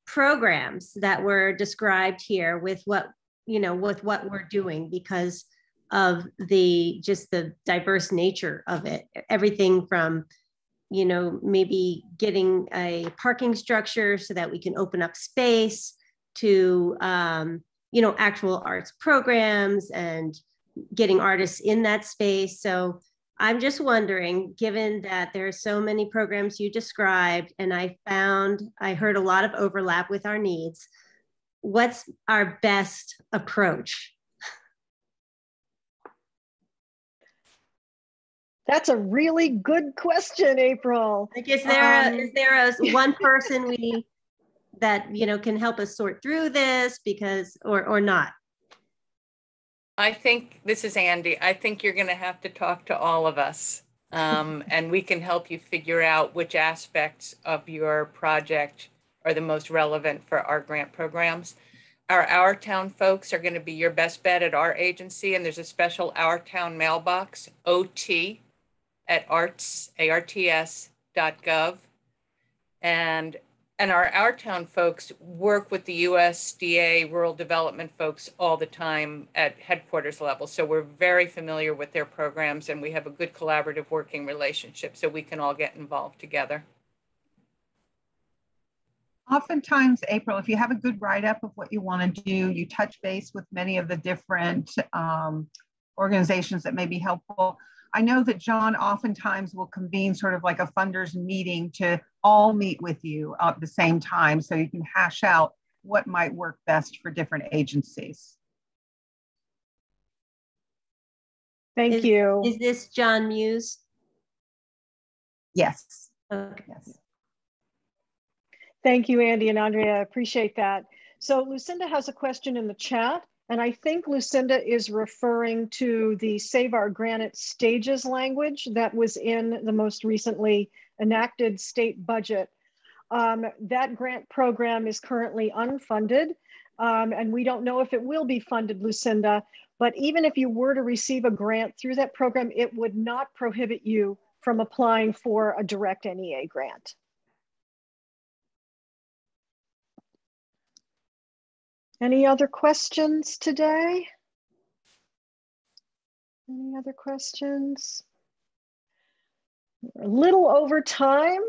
Speaker 11: programs that were described here with what you know with what we're doing because of the just the diverse nature of it everything from you know maybe getting a parking structure so that we can open up space to um, you know actual arts programs and getting artists in that space so I'm just wondering, given that there are so many programs you described, and I found I heard a lot of overlap with our needs, what's our best approach?
Speaker 1: That's a really good question, April.
Speaker 11: Like, is there um, a, is there a [laughs] one person we that you know can help us sort through this because or or not?
Speaker 3: I think this is Andi. I think you're going to have to talk to all of us, um, [laughs] and we can help you figure out which aspects of your project are the most relevant for our grant programs. Our Our Town folks are going to be your best bet at our agency, and there's a special Our Town mailbox, OT, at arts, arts.gov. And and our our town folks work with the USDA rural development folks all the time at headquarters level. So we're very familiar with their programs and we have a good collaborative working relationship so we can all get involved together.
Speaker 7: Oftentimes, April, if you have a good write-up of what you want to do, you touch base with many of the different um, organizations that may be helpful. I know that John oftentimes will convene sort of like a funders meeting to all meet with you at the same time so you can hash out what might work best for different agencies.
Speaker 1: Thank
Speaker 11: is,
Speaker 1: you.
Speaker 11: Is this John Muse?
Speaker 7: Yes.
Speaker 11: Okay.
Speaker 7: Yes.
Speaker 1: Thank you, Andi and Andrea. I appreciate that. So Lucinda has a question in the chat. And I think Lucinda is referring to the Save Our Granite Stages language that was in the most recently enacted state budget. Um, that grant program is currently unfunded, um, and we don't know if it will be funded, Lucinda. But even if you were to receive a grant through that program, it would not prohibit you from applying for a direct NEA grant. Any other questions today? Any other questions? a little over time.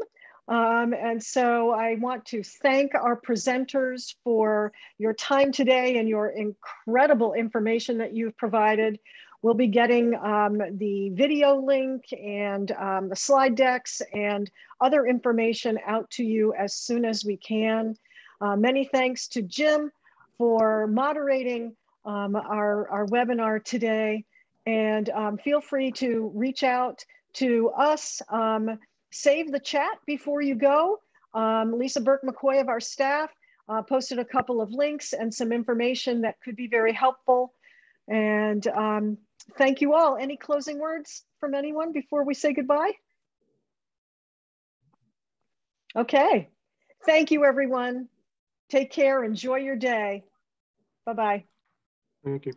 Speaker 1: Um, and so I want to thank our presenters for your time today and your incredible information that you've provided. We'll be getting um, the video link and um, the slide decks and other information out to you as soon as we can. Uh, many thanks to Jim for moderating um, our, our webinar today. And um, feel free to reach out to us. Um, save the chat before you go. Um, Lisa Burke McCoy of our staff uh, posted a couple of links and some information that could be very helpful. And um, thank you all. Any closing words from anyone before we say goodbye? Okay. Thank you, everyone. Take care. Enjoy your day. Bye-bye.
Speaker 4: Thank you.